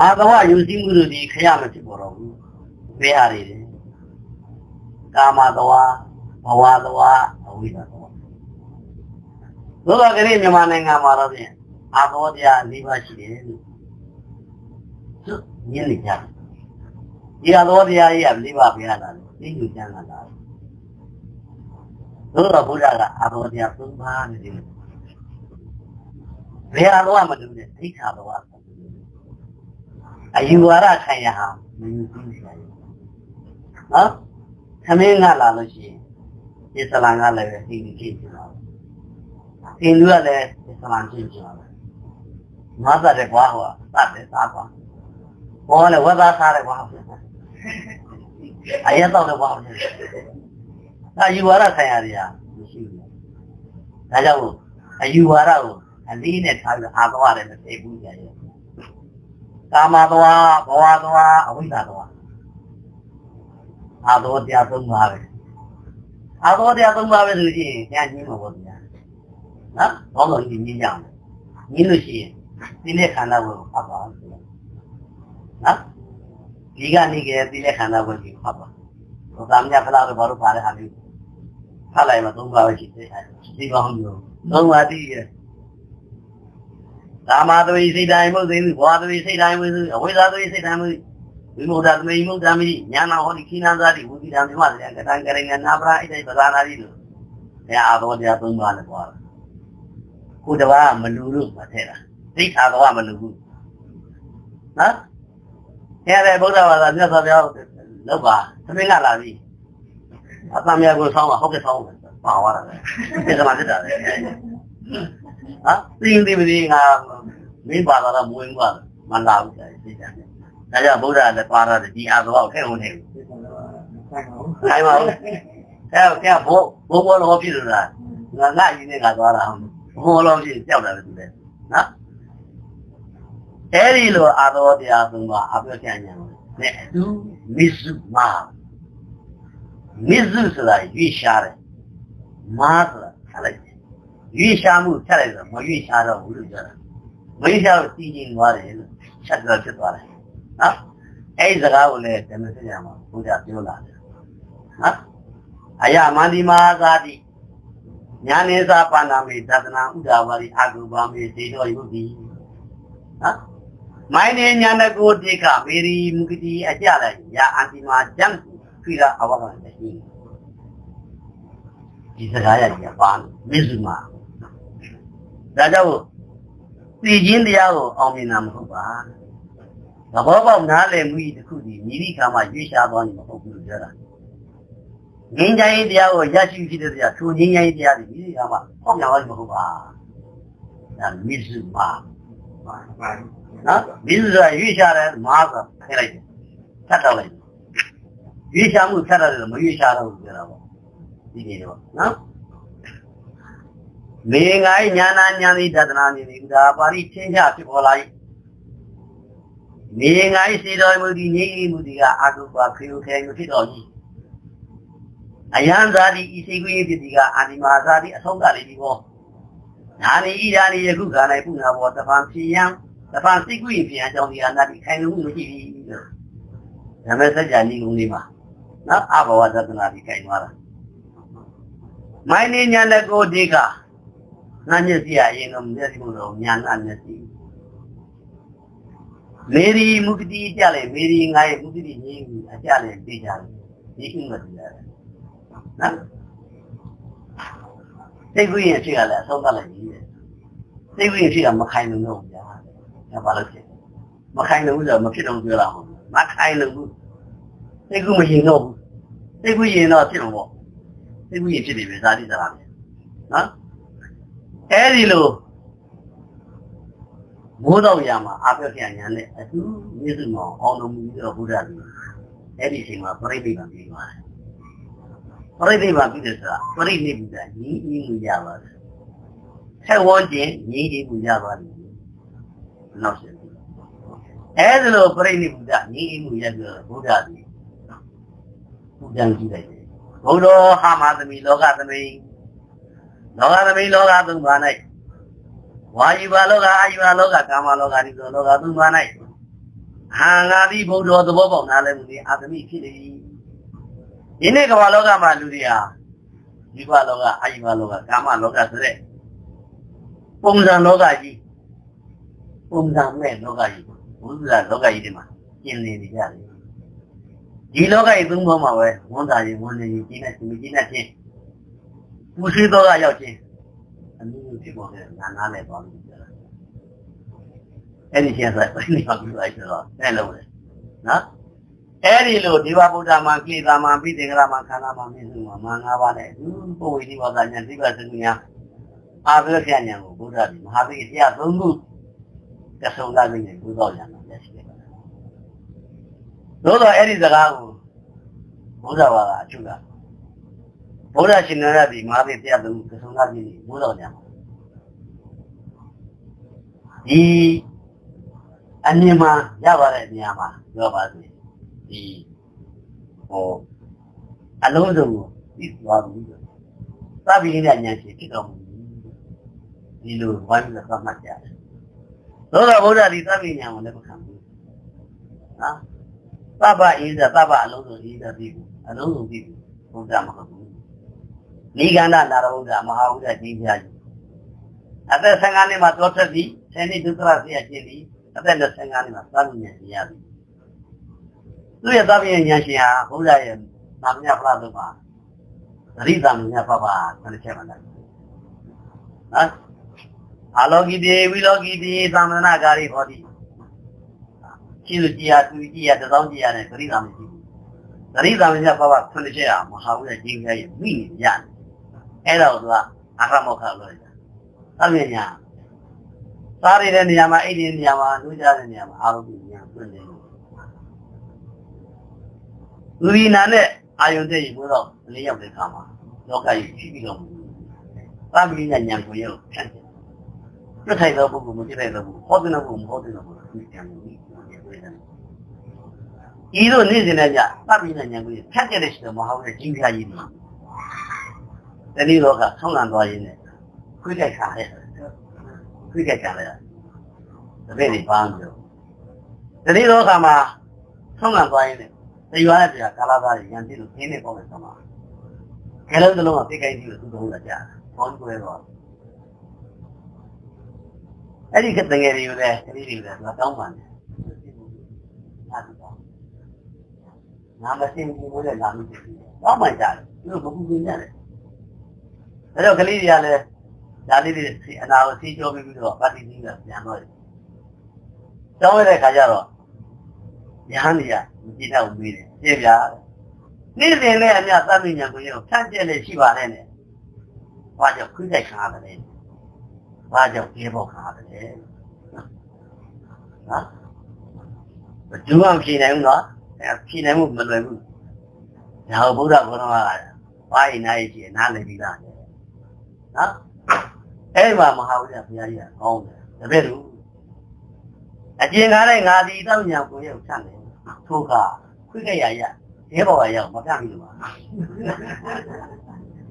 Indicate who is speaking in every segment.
Speaker 1: အာသဝယူစည်းမှုတို့ဒီခရမဖြစ်ပေါ်တော့ဘူးဘယ်ဟာတွေလဲကာမသဝဘဝသဝအဝိဇ္ဇသဝဘုရားကလေးမြန်မာနိုင်ငံမှာတော့ဖြင့်အာသောတရား၄ပါးရှိတယ်လို့သူညင်းနေကြတယ်ဒီအာသောတရားကြီးက၄ပါးပြရတာလေသိညကျမ်းလာတာဘုရားဘုရားကအာသောတရား၃ပါးနဲ့ဒီဘယ်အာသောမတူတဲ့အိဋ္ဌာသော အယူဝါဒခံရဟာမယူသိစရာနော်သမင်းကလာလို့ရှိရင်အစ္စလာမ်ကလည်းပဲသိနေကြည့်ကြပါဘူး။အင်းလူကလည်းအစ္စလာမ်ကြည့်ကြပါဘူး။ငါသားတယ်ကွာဟောသတ်တယ်သားကွာ။ဘောလည်းဝတ်သားစားတယ်ကွာ။အရက်တော့လည်းကွာ။အယူဝါဒဆိုင်ရာတွေကမရှိဘူး။ဒါကြောင့်အယူဝါဒကိုအလေးနဲ့ထားပြီးအာသွားတယ်မသိဘူးကြရဲ့။ ကာမသွားဘဝသွားအဝိဇ္ဇာသွားအာသောတရားသုံးပါပဲအာသောတရားသုံးပါပဲဆိုရင်ညာညင်းမှာပေါ့ဗျာနော်ဘောင်းတော်ကြီးညင်းကြအောင်ညင်းလို့ရှိရင်ဒီလက်ခန္ဓာကိုဖတ်ပါဆိုတော့နော်ဒီကနေကဒီလက်ခန္ဓာကိုကြီးဖတ်ပါဟိုသာမညဖလားတော့ဘာလို့ပါလဲဟာမျိုးဖတ်လိုက်မှသုံးပါပဲရှိသေးတယ်ဒီကောင်းမျိုးသုံးပါတည်းရဲ့ ကာမသဝိစိတ်တိုင်းမဟုတ်သေးဘူးဘဝသဝိစိတ်တိုင်းမဟုတ်ဘူးအဝိဇ္ဇာသဝိစိတ်တိုင်းမဟုတ်ဝိမုဒ္ဒသမေမုဒ္ဒမိညာနာဟောဒီခိနာသာတိဝိတိတံမြမတဲ့ကတံကရငနာပရာအိတိပဇာနာတိလို့ဘုရားအာသောတရားသုံးပါးနဲ့ပွားတာကိုတဘာမလူလို့မထဲတာသိခါတော့မလူဘူးနော်အဲ့ဒါဗုဒ္ဓဘာသာမြတ်စွာဘုရားလောက်ပါသမင်းကလာပြီအတမယကိုဆောင်းပါဟုတ်ကဲ့ဆောင်းပါပါသွားတာပဲဒီကမှတက်တာလေ ဟာသိရင်ဒီမဒီငါမင်းပါလာတော့မဝင်ဘူးမလာဘူးသိကြတယ်ဒါကြောင့်ဗုဒ္ဓလည်းပါတော့ဒီအာသောကိုထဲဝင်နေဘူးဆိုင်ပါဘူးအဲကဲဘိုးဘိုးဘောလောဖြစ်လို့လားငါငါရင်းနဲ့ငါသွားတာဘိုးလောဖြစ်ကြောက်တယ်သူလည်းနော်အဲဒီလိုအာသောတရားသုံးပါအပြောချင်ညာနဲ့အတူမစ္စုမာမစ္စုဆိုတာရွေးရှားတယ်မာဆိုတာဆက်လိုက် ရွေးရှားမှုဆက်လိုက်ဆိုမရွေးရှားတော့ဘူးလို့ပြောတာမရွေးရှားတော့တည်ငြိမ်သွားတယ်လို့ဆက်တော့ဖြစ်သွားတယ်နော်အဲ့ဒီစကားကိုလည်းဓမ္မစကြာမှာဘုရားပြောလာတယ်နော်အယမန္တိမဟာသာတိညာနေသာပါဏာမေသဒ္ဒနာဥဒ္ဒဝါရီအာဂုဘာမေစေတော်ယုတိနော်မိုင်းနေညာနကိုတိကမေရီမုကတိအကြလိုက်ယာအန္တိမာကျန်ခိရအဝကလည်းရှိဒီစကားရကြီးပါမစ္စုမာ ဒါကြောင့်သိခြင်းတရားကိုအောင်မြင်တာမဟုတ်ပါသဘောပေါက်နားလည်မှုတခုဒီမိမိခါမှာရွေးရှားသွားနေမှာမဟုတ်ဘူးလို့ပြောတာငင်းကြိုင်းတရားကိုရရှိဖြစ်တဲ့တရားထိုငင်းကြိုင်းတရားဒီမိမိခါမှာဟောက်ပြောင်းသွားမှာမဟုတ်ပါဒါမစ္စုမာနော်မစ္စုဆိုတာရွေးရှားတယ်မာဆိုခဲလိုက်တယ်ထပ်တော့လိုက်ရွေးရှားမှုထပ်တော့မရွေးရှားတော့ဘူးပြောတာပေါ့ဒီနေတော့နော် မေငိုင်းညာနာညာတိတဒနာနေဒီဒါပါဠိသင်္ချဖြစ်ပေါ်လာ၏နေငိုင်းစီတော်မူဒီနေမှုဒီကအတုပါခေယခေယဖြစ်တော်ကြီးအယံဇာတိဤစိတ်ကိုဖြစ်ဒီကအာဒီမာဇာတိအဆုံးကလေးဒီဘောနာနေဤဓာနေယခုခါ၌ပုနာဘောတဖန်စီယံတဖန်စိတ်ကိုပြန်အကြောင်းဒီအနာတိခိုင်လို့မရှိဘူးလို့ဓမ္မစကြာကြီးကုန်းလေးမှာနော်အဘဝသတ္တနာဒီခိုင်သွားတာမိုင်းနေညာလက်ကိုဒီက နာမျက်စိအရင်တော့မျက်စိဘုံညာနာမျက်စိမေရီမုကတိကြလေမေရီငါရဲ့မုကတိငြင်းဘူးအကြလေသိကြတယ်ဒီအိမ်မတရားတယ်နော်စိတ်ကူးရင်ဖြစ်ရလဲအဆုံးသတ်လိုက်ကြီးတယ်စိတ်ကူးရင်ဖြစ်တာမခိုင်လို့တော့ဗျာဒါဘာလို့ဖြစ်မခိုင်လို့ဆိုတော့မဖြစ်တော့ပြောတာဟုတ်မခိုင်လို့စိတ်ကူးမရင်တော့ဘူးစိတ်ကူးရင်တော့ဖြစ်မှာပေါ့စိတ်ကူးရင်ဖြစ်နေပြီဇာတိဇာတာနော် အဲဒီလိုမိုးတော့ရမှာအပြောပြညာနဲ့အတူမြစ်စုမောင်အောင်တော်မူပြီးတော့ဘုရားကြီးအဲ့ဒီအချိန်မှာပြိဋိဘံပြီးသွားတယ်ပြိဋိဘံပြီးတဲ့ဆိုတာပြိဋိနိဗ္ဗာန်ညီညီမှုရပါတယ်ဆက်ဝန်းကျင်ညီညီမှုရပါတယ်နောက်ဆက်အဲ့ဒါလိုပြိဋိနိဗ္ဗာန်ညီညီမှုရပြီးတော့ဘုရားကြီးဘုရားကြီးလိုက်တယ်ဘုရားဟာမသမီလောကသမီ လောကသမီလောကသုံးပါ၌ဝါယူပါလောကအာယူပါလောကကာမလောကဒီလိုလောကသုံးပါ၌ဟာငါသည်ဘုဒ္ဓသဘောပေါက်နားလည်မှုဒီအာသမိဖြစ်နေပြီဒီနေ့ကမ္ဘာလောကမှာလူတွေဟာဒီဘလောကအာယိဘလောကကာမလောကဆိုတဲ့ပုံစံလောကကြီးပုံစံမဲ့လောကကြီးဘုရားလောကကြီးတွေမှာကျင်နေနေကြတယ်ဒီလောကကြီးသုံးပေါ်မှာပဲဝန်တာကြီးဝန်နေကြီးကြီးနဲ့ရှင်ကြီးနဲ့ချင်း ပူဆွေးတော့ကရောက်ချင်းအမှုဖြစ်ပေါ်တဲ့နာနာနဲ့သွားလို့ပြောတာအဲ့ဒီချင်းဆိုဘယ်နည်းမှပြီးလိုက်ဆိုတော့အဲ့လိုလေနော်အဲ့ဒီလိုဒီဝဗုဒ္ဓမှာကိလေသာမှာပိသင်္ဂရမှာခန္ဓာမှာမြင့်စုမှာမာငါးပါးနဲ့ပုဝေဒီဝါဒညာသိပ္ပစကုညာအာဘိရခညာကိုဘုရားဒီမဟာသီတရားသုံးခုကဆုံလာနေဘုရားညာမှာလက်ရှိတယ်။သို့တော့အဲ့ဒီစကားကိုဘုရားဘာကအချုပ်တာ ဘုရားရှင်ရတဲ့မဟာသီတရားသုံးခုကဆုံလာနေဘုရားညာမှာဒီအမြင်မှာရပါတဲ့နေရာမှာပြောပါစေဒီဟိုအလုံးစုံကိုသိသွားပြီသဗ္ဗိညဉာဏ်ရှိဖြစ်တော်မူဒီလိုဝိုင်းပြီးတော့မှတ်ကြတယ်သောတာဗုဒ္ဓဒီသဗ္ဗိညံကိုလည်းမခံဘူးနော်သဗ္ဗအေးသသဗ္ဗအလုံးစုံအေးသပြီးဘူးအလုံးစုံပြီးဘူးဘုရားမဟုတ်ဘူး နိဂန္ဓနာရဗုဒ္ဓမဟာဗုဒ္ဓကြီးပြားကြီးအသက်15နှစ်မှာတောထွက်ပြီး10နှစ်ဒုက္ခရဆရာကျင့်ပြီးအသက်25နှစ်မှာသဗ္ဗညံရပြီသူရဲ့သဗ္ဗညံဉာဏ်ရှင်ဟာဘုရားရဲ့နာမညဖလားလို့ပါသတိသမညဖပါဆယ်ချက်မှလားနော်အာလောကိတေဝိလောကိတေသမဏကာရီဟောတိရှိလူကြီးဟာသူကြီးဟာတသောင်းကြီးရတယ်သတိသမရှိဘူးသတိသမညဖပါဆယ်ချက်ဟာမဟာဝိရကြီးကြီးရဲ့မိနေရတယ် အဲ့ဒါကိုသူကအာရမောခလို့ရတယ်သဗ္ဗညံစားရတဲ့နေရာမှာအိတ်တဲ့နေရာမှာလူကြတဲ့နေရာမှာအာရုံပြုညာပြည့်နေတယ်လူဒီနာနဲ့အာယုန်တဲ့ရေဘိုးတော့လေးရောက်တဲ့ခါမှာလောကကြီးဖြစ်ပြီးတော့သာမဏေညာဉာဏ်ကိုရောက်ဖြန့်တယ်ပြထိုင်တော့ပုဂ္ဂိုလ်မပြထိုင်တော့ဘူးဟောတဲ့ပုဂ္ဂိုလ်မဟောတဲ့ပုဂ္ဂိုလ်ဒီဉာဏ်ကိုဒီလိုနေ့စဉ်နဲ့ကြသာမဏေညာဉာဏ်ကိုဖြန့်တဲ့ရှိတဲ့မဟာဝိကြီးပြားကြီး တွေတနည်းတော့ကဆောင်းလန်သွားရင်းနဲ့ခွေးကြိုက်ခါတဲ့ခွေးကြိုက်ခါတဲ့တပည့်တွေပါပြောတနည်းတော့ကမှာဆောင်းလန်သွားရင်းနဲ့တရွာနဲ့တရားကာလာသားရန်ပြည့်လို့ခင်းနေပေါ့လေဆိုမှာခဲလုံးတစ်လုံးကပြိတ်ကိုင်းပြီးသူ့သုံးလာကြတာဘောင်းကွဲတော့အဲ့ဒီကတငယ်တွေကိုလည်းအဲ့ဒီတွေကိုလည်းသူတောင်းပန်တယ်အဲ့ဒါတော့နာမစင်ဘူးလို့လည်းနာမစင်ဘူးတောင်းပန်ကြတယ်သူတို့မပူပင်ကြတယ် အဲ့တော့ကလေးတွေကလည်းဒါလေးတွေအနာကိုစီးကြောပြီးပြီးတော့ပါတီကြီးကပြန်တော့တယ်တောင်းရတဲ့ခါကျတော့ယဟန်ကြီးကမကြည့်တော့မေးတယ်ပြပြနေ့စဉ်နဲ့အမြသတ်မိညာကိုရောဖြန့်ကျက်နေရှိပါနဲ့နဲ့ဘာကြောင့်ခွိတိုက်ခါတယ်ဘာကြောင့်ပြေဖို့ခါတယ်နော်ဘယ်သူမှဖြေနိုင်ဘူးနော်အဲဖြေနိုင်မှုမလွယ်ဘူးဒါဘုရားဘုရားကဘာရင်နိုင်ရှိနားလည်ပြီးသား နော်အဲ့မှာမဟာဝိဇ္ဇဘုရားကြီးကကောင်းတယ်တပည့်တို့အကျင်ကားတဲ့ငါဒီတောက်ညာကိုရောက်ချတယ်ထိုကခွိကရရရဲဘော်ကရောက်မပြမိလို့ပါ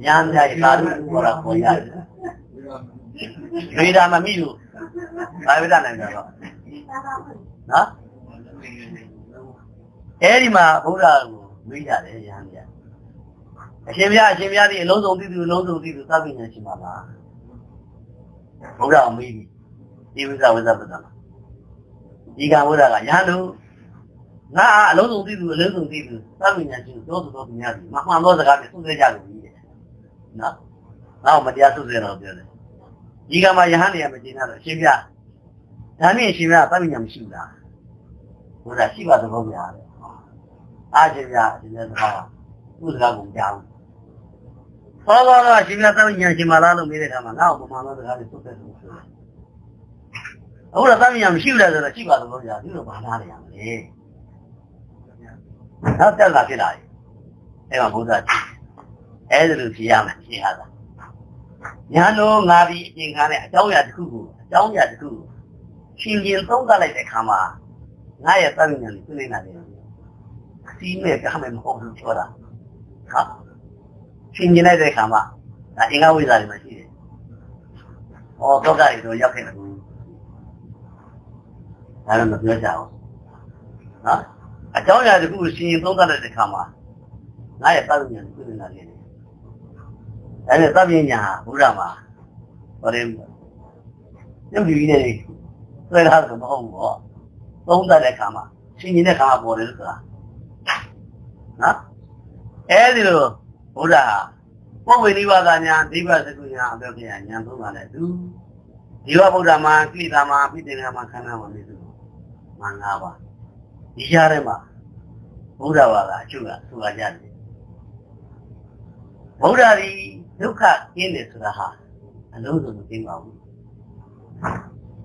Speaker 1: ညာမြရဲ့သာဓုဘောရပေါ်ရတယ်ဝေဒာမမိလို့ဘာဝိဒနိုင်ကြတော့နော်အဲဒီမှာဘုရားကိုဝိကြတယ်ညာမြ အရှင်မြတ်အရှင်မြတ်ဒီအလုံးစုံသိသူအလုံးစုံသိသူသဗ္ဗညရှိပါလားဘုရားအမေးပြီးဒီဝိဇ္ဇဝိဇ္ဇပဒနာဒီကဘုရားကညာလို့ငါအလုံးစုံသိသူအလုံးစုံသိသူသဗ္ဗညရှိတော့တော်တော်များပြီမမှန်သောစကားတွေသုစေကြလို့ကြီးတယ်နော်ငါ့မတရားသုစေတော့ပြောတယ်ဒီကမှာယဟန်တွေကမကျေနပ်တော့အရှင်ပြဒါနဲ့အရှင်ပြသဗ္ဗညမရှိဘူးလားဘုရားရှိပါသဘောပြတယ်အားရှင်ပြဒီနေ့စကားသူ့စကားကိုကြားဘူး ဘောဘောကရှင်ပြသဗ္ဗညရှင်မလားလို့မေးတဲ့အခါမှာငါ့ကိုမမှန်သောစကားတွေသုစေလို့ဆိုတယ်အခုတော့သဗ္ဗညမရှိဘူးလားဆိုတော့ရှိပါသဘောပြဒီလိုဘာနာနေရမလဲနောက်တက်လာဖြစ်လာတယ်အဲ့မှာဘုရားအဲ့ဒါလိုဖြစ်ရမယ်ဖြစ်ရတာညာလို့ငါဒီအင်္ဂါနဲ့အကြောင်းအရာတစ်ခုကိုအကြောင်းအရာတစ်ခုရှင်ရင်သုံးသပ်လိုက်တဲ့အခါမှာငါရဲ့သံဉာဏ်ကိုသိနေတာလေစီးမဲ့ကမ်းမဲ့မဟုတ်ဘူးပြောတာဟာ ရှင်ရင်လိုက်တဲ့အခါမှာဒါအင်္ဂါဝိဇ္ဇာတွေမှာရှိတယ်။ဩတော့ကတွေတော့ရောက်ခဲ့တယ်ဘူး။ဒါလည်းမပြောကြဘူးနော်အကြောင်းအရာတစ်ခုကိုရှင်ရင်သုံးသပ်တဲ့အခါမှာငါရဲ့သဗ္ဗညံကိုပြနေတာလေဒါနဲ့သဗ္ဗညံဟာဘုရားမှာဟောတယ်ပြုတ်ပြီးနေဆွဲထားတယ်မဟုတ်ဘူးပေါ့သုံးသပ်တဲ့အခါမှာရှင်ရင်တဲ့အခါမှာပေါ်တယ်လို့ဆိုတာနော်အဲဒီလို ဘုရားပုဗ္ဗေနိဝါဒညာဒိဗ္ဗစကုညာအပြောပြညာသုံးပါလေသူဒီဝဗုဒ္ဓမှာကိလေသာမှာပိဋကမှာခန္ဓာမှာနေသူမင်္ဂလာပါဒီကြားထဲမှာဘုရားဘာသာအကျုပ်ကဆိုကြတယ်ဘုရားဒီဒုက္ခကျင်းတယ်ဆိုတာဟာအလုံးစုံမသိပါဘူး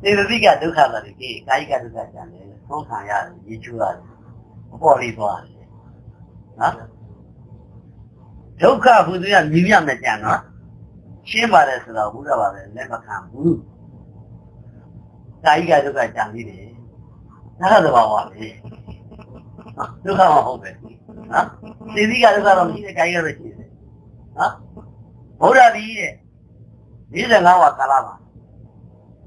Speaker 1: သေတိကဒုက္ခသာဒီကာယကဒုက္ခကြံတယ်သုံးခံရတယ်ရည်ချူရတယ်အပေါ်လေးသွားတယ်နော် ဒုက္ခဟူသည်ကမြည်ရမယ်ကြံနော်ရှင်းပါတယ်ဆိုတော့ဘုရားပါပဲလက်မခံဘူးကာယကဒုက္ခကြံပြီးတယ်ဒါကသဘာဝပဲဒုက္ခမဟုတ်ပဲနော်သေတိကဒုက္ခတော့မရှိတဲ့ကာယကပဲရှိတယ်နော်ဘုရားဒီရဲ့45ဝါကာလမှာ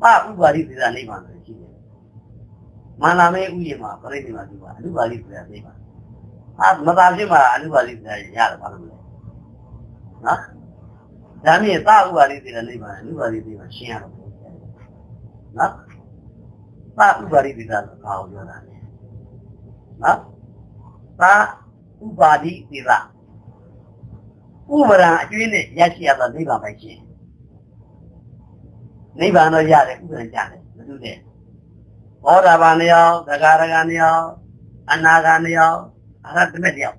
Speaker 1: ပါဥပါရိသေတာနိဗ္ဗာန်ဆိုရှိတယ်မာနမေဥယျာမှာပြိဋိမာဒီမှာအနုပါရိသေတာနိဗ္ဗာန်ဟာမသာဖြစ်မှာအနုပါရိသေတာရတယ်ဘာလို့လဲ နော်ဒါမြင်သာဥပါရိသေတာနိဗ္ဗာန်အနုပါရိသေတာရှင်းရတော့နော်သာဥပါရိသေတာဆိုဘာကိုပြောတာလဲနော်သာဥပါရိသေတာဥပရံအကျွေးနဲ့ရရှိရသောနိဗ္ဗာန်ပဲရှင်နိဗ္ဗာန်တော့ရတယ်ဥပရံကြတယ်မတူတဲ့ဘောဓဘာနယောသဂရဂနယောအနာဂနယောအရဟတမေတယော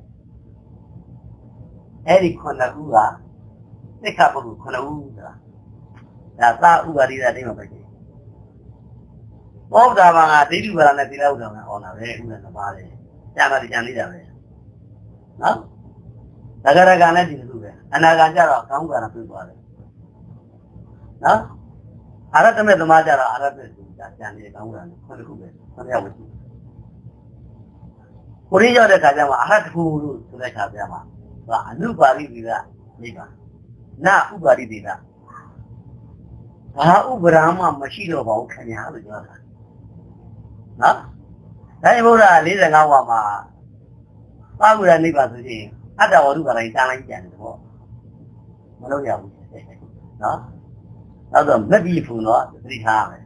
Speaker 1: အဲ့ဒီခုနှစ်ခုကသိက္ခာပုဂ္ဂိုလ်ခုနှစ်ဦးဆိုတာဒါသာဥပါရိသတိမှာပဲရှင်ဘောဓဘာကဒိဋ္ဌိဝါဒနဲ့သီလဥဒ္ဒံကဟောတာပဲဥပ္ပဒါပါလေကျန်တာဒီကျန်လေးတာပဲနော်သဂရကလည်းဒီလိုပဲအနာဂံကြတော့ကောင်းကံပြသွားတယ်နော်အရတမေသမားကြတော့အရတမေဆိုတာကြံနေကောင်းကံခုတစ်ခုပဲဆရာဝရှိကိုရင်းရောက်တဲ့ခါကျမှအရတခုလို့ဆိုတဲ့ခါကျမှ ဟာအနုပါရိတိကနိဗ္ဗာန်နာဥပါရိတိကဘာဥပရာမမရှိတော့ပါဘူးခင်ဗျာလို့ပြောတာနော်ဒါဘုရား45ဝါမှာသာဝရနိဗ္ဗာန်ဆိုရင်အတ္တဝရုကတိုင်းတန်းလိုက်ကြတယ်ပေါ့မလုပ်ရဘူးနော်နောက်တော့မက်ပြီးဖူတော့သတိထားရမယ်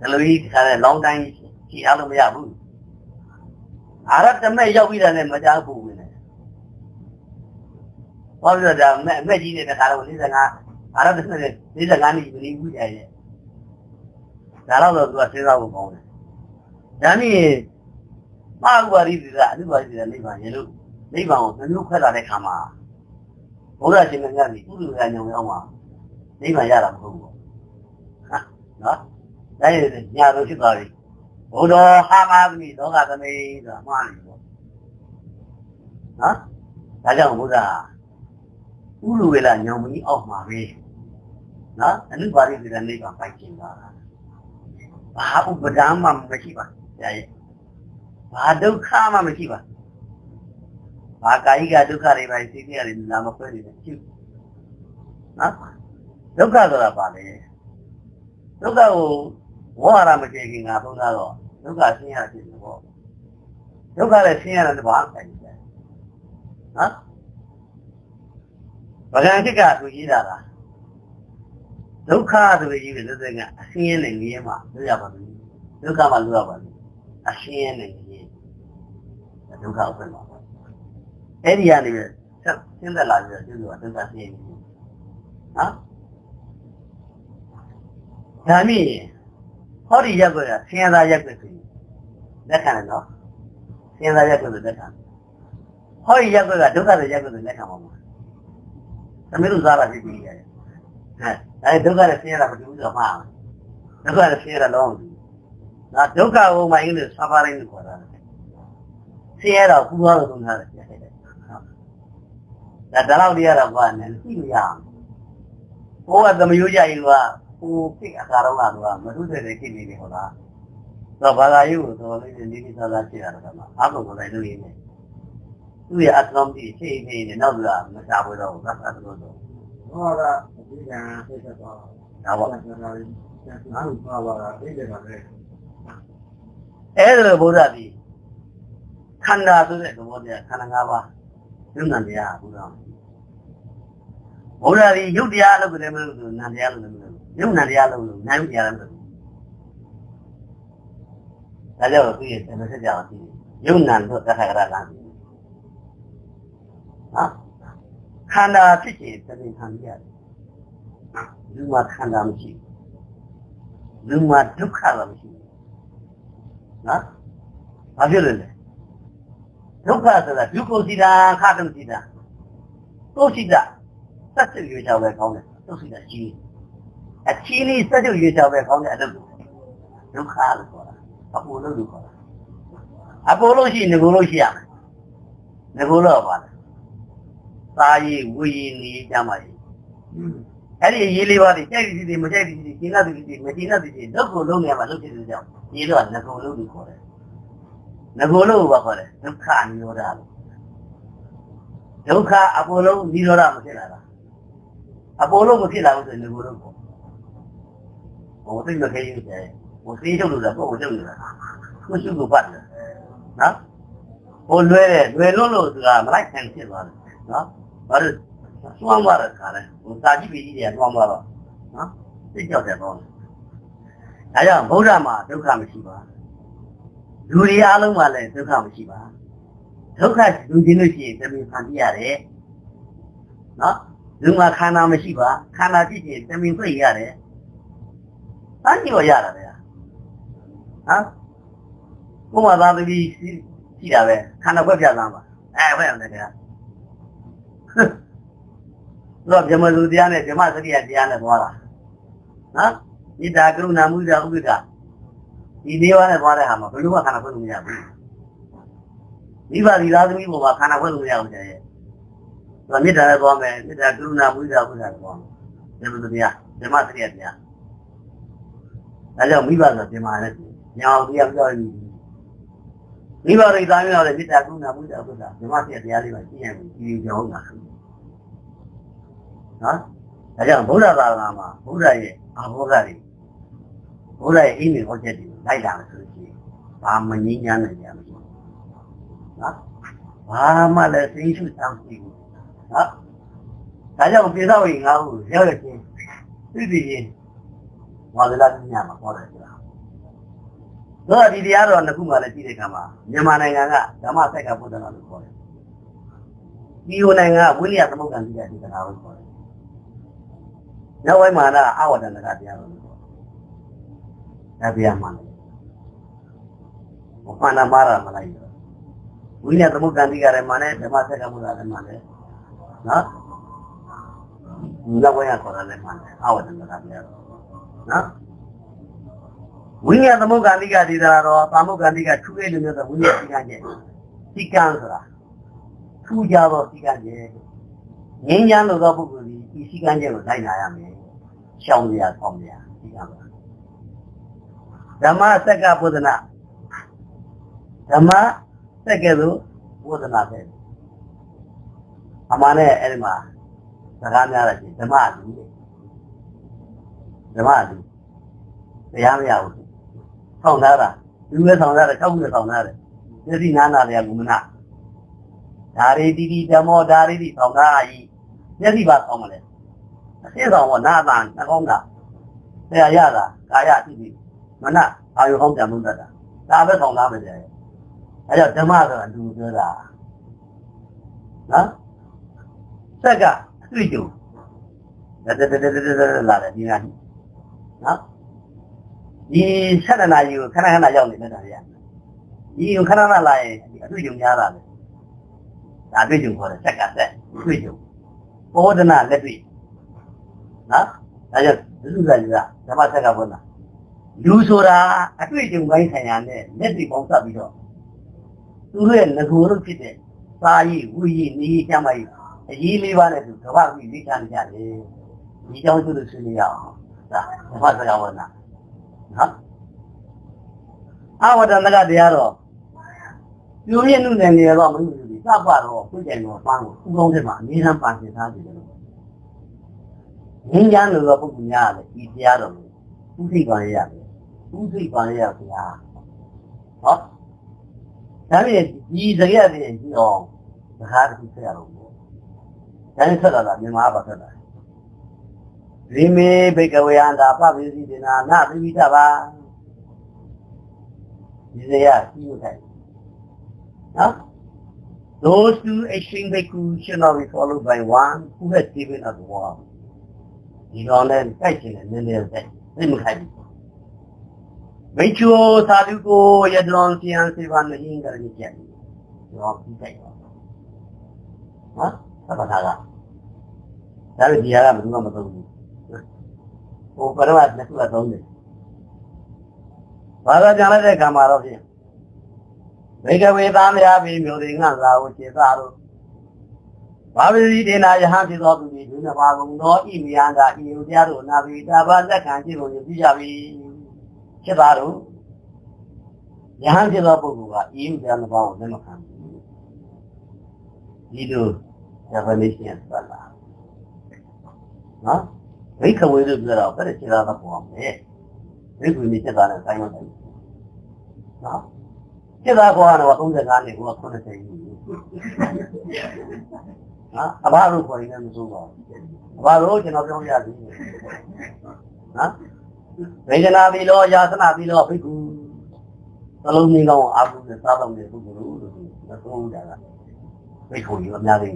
Speaker 1: ဒီလိုကြီးခါတဲ့ long time ကြည့်အားလို့မရဘူးအာရတမဲ့ရောက်ပြီးတာနဲ့မကြောက်ဘူး ဝင်တယ်ဟောပြီးတော့ဒါမဲ့မဲ့ကြီးနေတဲ့ခါတော့45အာရတမဲ့45နှစ်ပြီးဘူးကြရဲ့ဒါတော့သူကစဉ်းစားဖို့ကောင်းတယ်ဒါနဲ့မဟာဥပါရိသကအနုပါရိသနိဗ္ဗာန်ရေလို့နိဗ္ဗာန်ကိုနှမျိုးခွဲလာတဲ့ခါမှာဘုရားရှင်မြတ်ကြီးဥဒ္ဒရာညောင်ရောက်မှာနိဗ္ဗာန်ရတာမဟုတ်ဘူးဟာနော်ဒါရည်ညာလို့ဖြစ်သွားပြီဘုရားဟာမသမီလောကသမိဆိုတာမှားနေပေါ့နော်ဒါကြောင့်ဘုရား ဥလူဝေလာညောင်မကြီးအောက်မှာပဲနော်အနုပါရိသေနိဗ္ဗာန်ပိုက်ကျင်သွားတာဘာဥပဒါမှမရှိပါဆရာရဲ့ဘာဒုက္ခမှမရှိပါဘာကာယကဒုက္ခတွေပဲသိသိရတယ်နာမခွဲနေတယ်ရှိနော်ဒုက္ခဆိုတာပါလေဒုက္ခကိုဝေါ်ရမကျေခင်ငါဘုရားတော့ဒုက္ခဆင်းရဲဖြစ်တယ်ပေါ့ဒုက္ခလည်းဆင်းရဲတယ်ဘာဆိုင်တယ်နော် ဗဂန်ခိကသူကြီးတာလားဒုက္ခဆိုပြီးကြီးလို့သက်ကအဆင်းရဲနဲ့ငြင်းမှာလို့ရပါဘူးဒုက္ခမှလို့ရပါဘူးအဆင်းရဲနဲ့ငြင်းဒုက္ခဥပ္ပန္နပါအဲ့ဒီကနေဆက်ဆင်းသက်လာပြီးတော့ကျိုးကဒုက္ခဆင်းရဲနေနော်ဒါမြင်ဟောဒီရက်ွက်ကဆင်းရဲသားရက်ွက်ဆိုရင်လက်ခံတယ်နော်ဆင်းရဲသားရက်ွက်ဆိုလက်ခံဟောဒီရက်ွက်ကဒုက္ခတဲ့ရက်ွက်ဆိုလက်ခံပါမှာ သမီးတို့စားတာဖြစ်ပြီးရတယ်ဟဲ့အဲဒုက္ခနဲ့ဆင်းရဲတာမတူဘူးဆိုမှာဒုက္ခနဲ့ဆင်းရဲတာလုံးဝမတူဘူးဒါဒုက္ခကိုမှအင်္ဂလိပ်ဆာပါရင်းလို့ခေါ်တာဆင်းရဲတော့ပူသွားလို့သုံးထားတယ်ဒါဒါတော့တရားတော့ဘာနဲ့သိမရအောင်ဘိုးကသမယိုးကြရင်ကဟိုဖိအခါတော့ကတော့မထုတဲ့တဲ့ကိနေနေဟောလားတော့ဘာသာရေးကိုတော်လေးနေနေစားစားရှိတာတော့မှအကုံကိုလည်းလုပ်ရင်းနဲ့ သူ့ရဲ့အတ္တမတိရှိနေနေနောက်လာမစားဘူးတော့သတ်သတ်လို့တော့
Speaker 2: ဟောတာဒီကံသိတဲ့တော့
Speaker 1: ဒါပေါ့
Speaker 2: ငါတို့ပါပါတာသိတယ်ပါလေ
Speaker 1: အဲ့ဒါလိုဘုရားကြီးခန္ဓာဆိုတဲ့သဘောတရားခန္ဓာ၅ပါးယုံနာတရားဘုရားဘုရားဒီယုတ်တရားလို့လည်းမလို့ဆိုနာတရားလို့လည်းမလို့ယုံနာတရားလို့လို့နာယုတ်တရားလည်းမလို့ဒါကြောင့်သူရဲ့သမစကြာကိုသိယုံနာတော့တခါကရလာပြီဟာ ခန္ဓာဖြစ်ခြင်းတည်းခံရတယ်လူမှာခန္ဓာမရှိဘူးလူမှာဒုက္ခလည်းမရှိဘူးနော်ဘာဖြစ်လို့လဲဒုက္ခဆိုတာဒုက္ခစီတာခတုစီတာဒုက္ခိတာစက်စုရွေးချောက်ပဲကောင်းတယ်ဒုက္ခိတာကြီးအချင်းလေးစက်စုရွေးချောက်ပဲကောင်းတယ်အတုဒုက္ခလို့ခေါ်တာအပူလို့ခေါ်တာအပူလို့ရှိရင်ငကိုလို့ရှိရမယ်ငကိုလို့ပါလား သာယီဝီယီနေကြမှာလေအဲ့ဒီရေးလေးပါးတွေကြိုက်စီစီမကြိုက်စီစီကျင်းလာစီစီမကျင်းလာစီစီဒုက္ခလုံးနေမှာလုပ်ဖြစ်တဲ့ကြောင့်ရေးတော့ငကိုလို့ခေါ်တယ်ငကိုလို့ဘာခေါ်လဲဒုက္ခနိရောဓလို့ဒုက္ခအပေါ်လုံးနိရောဓမဖြစ်လာတာအပေါ်လုံးမဖြစ်လာဘူးဆိုရင်ငကိုလို့ပေါ့ဟိုသိမခဲရင်ကျဲဟိုစေးချုပ်လို့လားကိုယ်ကိုချုပ်လို့လားကိုရှုကိုပတ်တယ်နော်ဟိုလွဲတယ်လွယ်လို့လို့ဆိုတာမလိုက်ခံဖြစ်သွားတယ်နော် ဘာလို့သွမ်းသွားတဲ့ခါလဲဟိုစာကြည့်ပြီးကြီးတွေကသွမ်းသွားတော့နော်သိကြောက်တယ်ပေါ့ဒါကြောင့်ဗုဒ္ဓမှာဒုက္ခမရှိပါလူတွေအားလုံးမှာလည်းဒုက္ခမရှိပါဒုက္ခလူချင်းလို့ရှိရင်တမင်ခံပြရတယ်နော်လူမှာခန္ဓာမရှိပါခန္ဓာကြည့်ရင်တမင်သိရတယ်အကြည့်ရရတာဗျာဟမ်ဘုမသားသမီးရှိတာပဲခန္ဓာဘက်ပြလာပါအဲဘယ်အောင်လဲဗျာ တော့ဗြဟ္မလူတရားနဲ့ဗြဟ္မစရိယတရားနဲ့သွားတာနော်ဣဒ္ဓကရုဏာမုဒ္ဒဥပ္ပဒဒီနေဝါနဲ့သွားတဲ့ဟာမှာဘယ်လိုမှခန္ဓာဖွဲ့လို့မရဘူးမိဘဒီသားသမီးပေါ်မှာခန္ဓာဖွဲ့လို့မရဘူးတဲ့။ဒါမေတ္တာနဲ့သွားမယ်မေတ္တာကရုဏာမုဒ္ဒဥပ္ပဒသွားမယ်ဗြဟ္မလူတရားဗြဟ္မစရိယတရားအဲကြောင့်မိဘဆိုပြင်မာနဲ့ညောင်တရားပြောရင်မိဘတွေသားမျိုးလည်းမေတ္တာကရုဏာမုဒ္ဒဥပ္ပဒဗြဟ္မစရိယတရားလေးပါကြည့်ရင်ဒီကြောင်းတာ နော်ဒါကြောင့်ဗုဒ္ဓဘာသာမှာဗုဒ္ဓရဲ့အာဘောဂတွေဘုရားရဲ့အိမ်ကြီးဟောချက်တွေလိုက်လာလို့ဆိုရင်ဘာမငြင်းညားနိုင်ကြမရှိဘူးနော်ဘာမှလည်းသိရှိသမ်းရှိဘူးနော်ဒါကြောင့်ပြေသောဝင်ငါ့ကိုရောက်ရချင်းသိသိချင်းဝါဒလာညမှာဟောတယ်ဆိုတာတော့ဒီတရားတော်နှစ်ခုမှလည်းကြည့်တဲ့အခါမှာမြန်မာနိုင်ငံကဓမ္မစိုက်ကဘုဒ္ဓနာလို့ခေါ်တယ်ဒီဟိုနိုင်ငံကဝိနည်းသမုဒ္ဒန်ကြီးတဲ့ဒီတရားကိုခေါ်တယ် နောက်ဝိမာနအဝဒနာကတရားတော်ဒါပြရမှာလေဘာနာမာရမလိုက်ဘူးဝိညာဉ်သမုဒ္ဒန်တိကလည်းမနဲ့ဓမ္မစက်ကမှုလည်းမနဲ့နော်နောက်ဝိညာဉ်ခေါ်တယ်လည်းမနဲ့အဝဒနာကပြရတော့နော်ဝိညာဉ်သမုဒ္ဒန်တိကဒီသာတော့သမုဒ္ဒန်တိကထူးရဲ့လို့ပြောတော့ဝိညာဉ်စိကံကျဲစိကံဆိုတာထူးကြတော့စိကံကျဲ ငင်းချမ်းလို့သောပုဂ္ဂိုလ်ဒီဒီစိကံကျဲကိုလိုက်လာရမယ်ရှောင်ရဆောင်ရစိကံပါဓမ္မစက္ကပုဒနာဓမ္မစက္ကသို့ပုဒနာပဲအမှန်နဲ့အဲ့ဒီမှာစကားများတယ်ဓမ္မအတူဓမ္မအတူတရားမရဘူးဆောင်းထားတာလူပဲဆောင်းထားတယ်၆ခုနဲ့ဆောင်းထားတယ်မျက်စိနားနာတယ်ကမနာ ဒါရီတီတီဓမ္မောဒါရီတီဆောင်းထားကြီးမျက်စိပါဆောင်းမလဲအသိဆောင်ကနာတာနှကောင်းတာတရားရတာကာယတိတိမနအာယုဟောင်းပြန်လို့တတ်တာဒါပဲဆောင်သားပဲကြဲအဲကြောင့်ဓမ္မဆိုတာလူပြောတာနော်စက်ကအတွေ့အကြုံတတတတတလာတယ်ဒီကနေ့နော်ဒီဆက်နာကြီးကိုခဏခဏရောက်နေတဲ့တာတွေကဒီကိုခဏခဏလာရင်အတွေ့အကြုံများတာလေ ဒါအတွေ့အကြုံခေါ်တယ်စက်ကဆက်အတွေ့အကြုံဘောဓနာလက်တွေ့နော်ဒါကြောင့်လူကလူကဓမ္မဆက်ကဘုန်းတာလူဆိုတာအတွေ့အကြုံပိုင်းဆိုင်ရာနဲ့လက်တွေပေါင်းစပ်ပြီးတော့သူတို့ရဲ့ငကိုတို့ဖြစ်တဲ့စာရေးဝူရေးနေရေးချမ်းမရေးအရေးလေးပါးနဲ့သူကဘာပြီးသိချမ်းကြတယ်ဒီကြောင့်သူတို့ဆွေးနွေးရအောင်ဒါဓမ္မစကားဝနာနော်အဝဒနကတရားတော့ပြိုပြင်းနုနယ်နေတော့မလို့ ဒီစပ်ပါတော့ပြည့်ကြံတော့ပန်းကိုဥကောင်းတဲ့မှာအနည်းဆုံးပါနေသားတယ်လို့ငင်းကြလို့တော့ပုဂ္ဂိုလ်များတယ်ဒီတရားတော်ကိုဥသိပါရရတယ်ဥသိပါရရဗျာဟောဒါဖြင့်ဒီစကားတွေကြည့်အောင်စကားတစ်ခုဆက်ရအောင်ပေါ့ဒါနဲ့ဆက်လာတာမြန်မာဘာဆက်လာရိမေဘိကဝေယန္တာပပိစီဒေနာနပိပိတပါဒီစရာကြည့်လိုက်နော် Those two extreme bhikkhu should not be followed by one who has given us war. ဒီကောင်နဲ့တိုက်ချင်တယ်နည်းနည်းတိုက်သိမခိုက်ဘူးမိချူသာဓုကိုယဒလွန်စီယန်စေဘာနဟင်းကရနေကြတယ်ဒီကောင်ပြီးတိုက်ပါနော်သဘာသာကဒါပေဒီဟာကဘယ်သူမှမသုံးဘူးဟိုပရမတ်နှစ်ခုကသုံးတယ်ဘာသာပြန်လိုက်တဲ့ကံမှာတော့ဖြင့် ဘေကဝေသားများပြီးမျိုးတွေငှသာကိုခြေသားတို့ဘာဝတိဒေနာယဟန်ဖြစ်သောသူတွေဒုနဘာကုံသောဣမိယံကဤယုတရားတို့နာဘိတာဘာလက်ခံကြည့်လို့ပြကြပြီဖြစ်သားတို့ယဟန်ဖြစ်သောပုဂ္ဂိုလ်ကဤယုတရားနှစ်ပါးကိုလက်မခံဘူးဒီလို definition ပတ်လာနော်ဘိခဝေလို့ပြောတော့ဘယ်ခြေသားတော့ပေါ်မယ်ဘိက္ခုနီချက်သားနဲ့ဆိုင်မဆိုင်နော် ချက်သားခေါ်ရတော့35နှစ်ကို90ကြီးနော်အဘတို့ခေါ်ရင်လည်းမစိုးပါဘူးအဘတို့ကျွန်တော်ပြောပြရစီနော်ဝေဒနာပြီးတော့ယာသနာပြီးတော့ဘိက္ခုသလုံးကြီးကောင်းအာဟုနဲ့စားတော့တဲ့ပုဂ္ဂိုလ်လို့မသုံးကြတာဘိက္ခုကြီးအများကြီး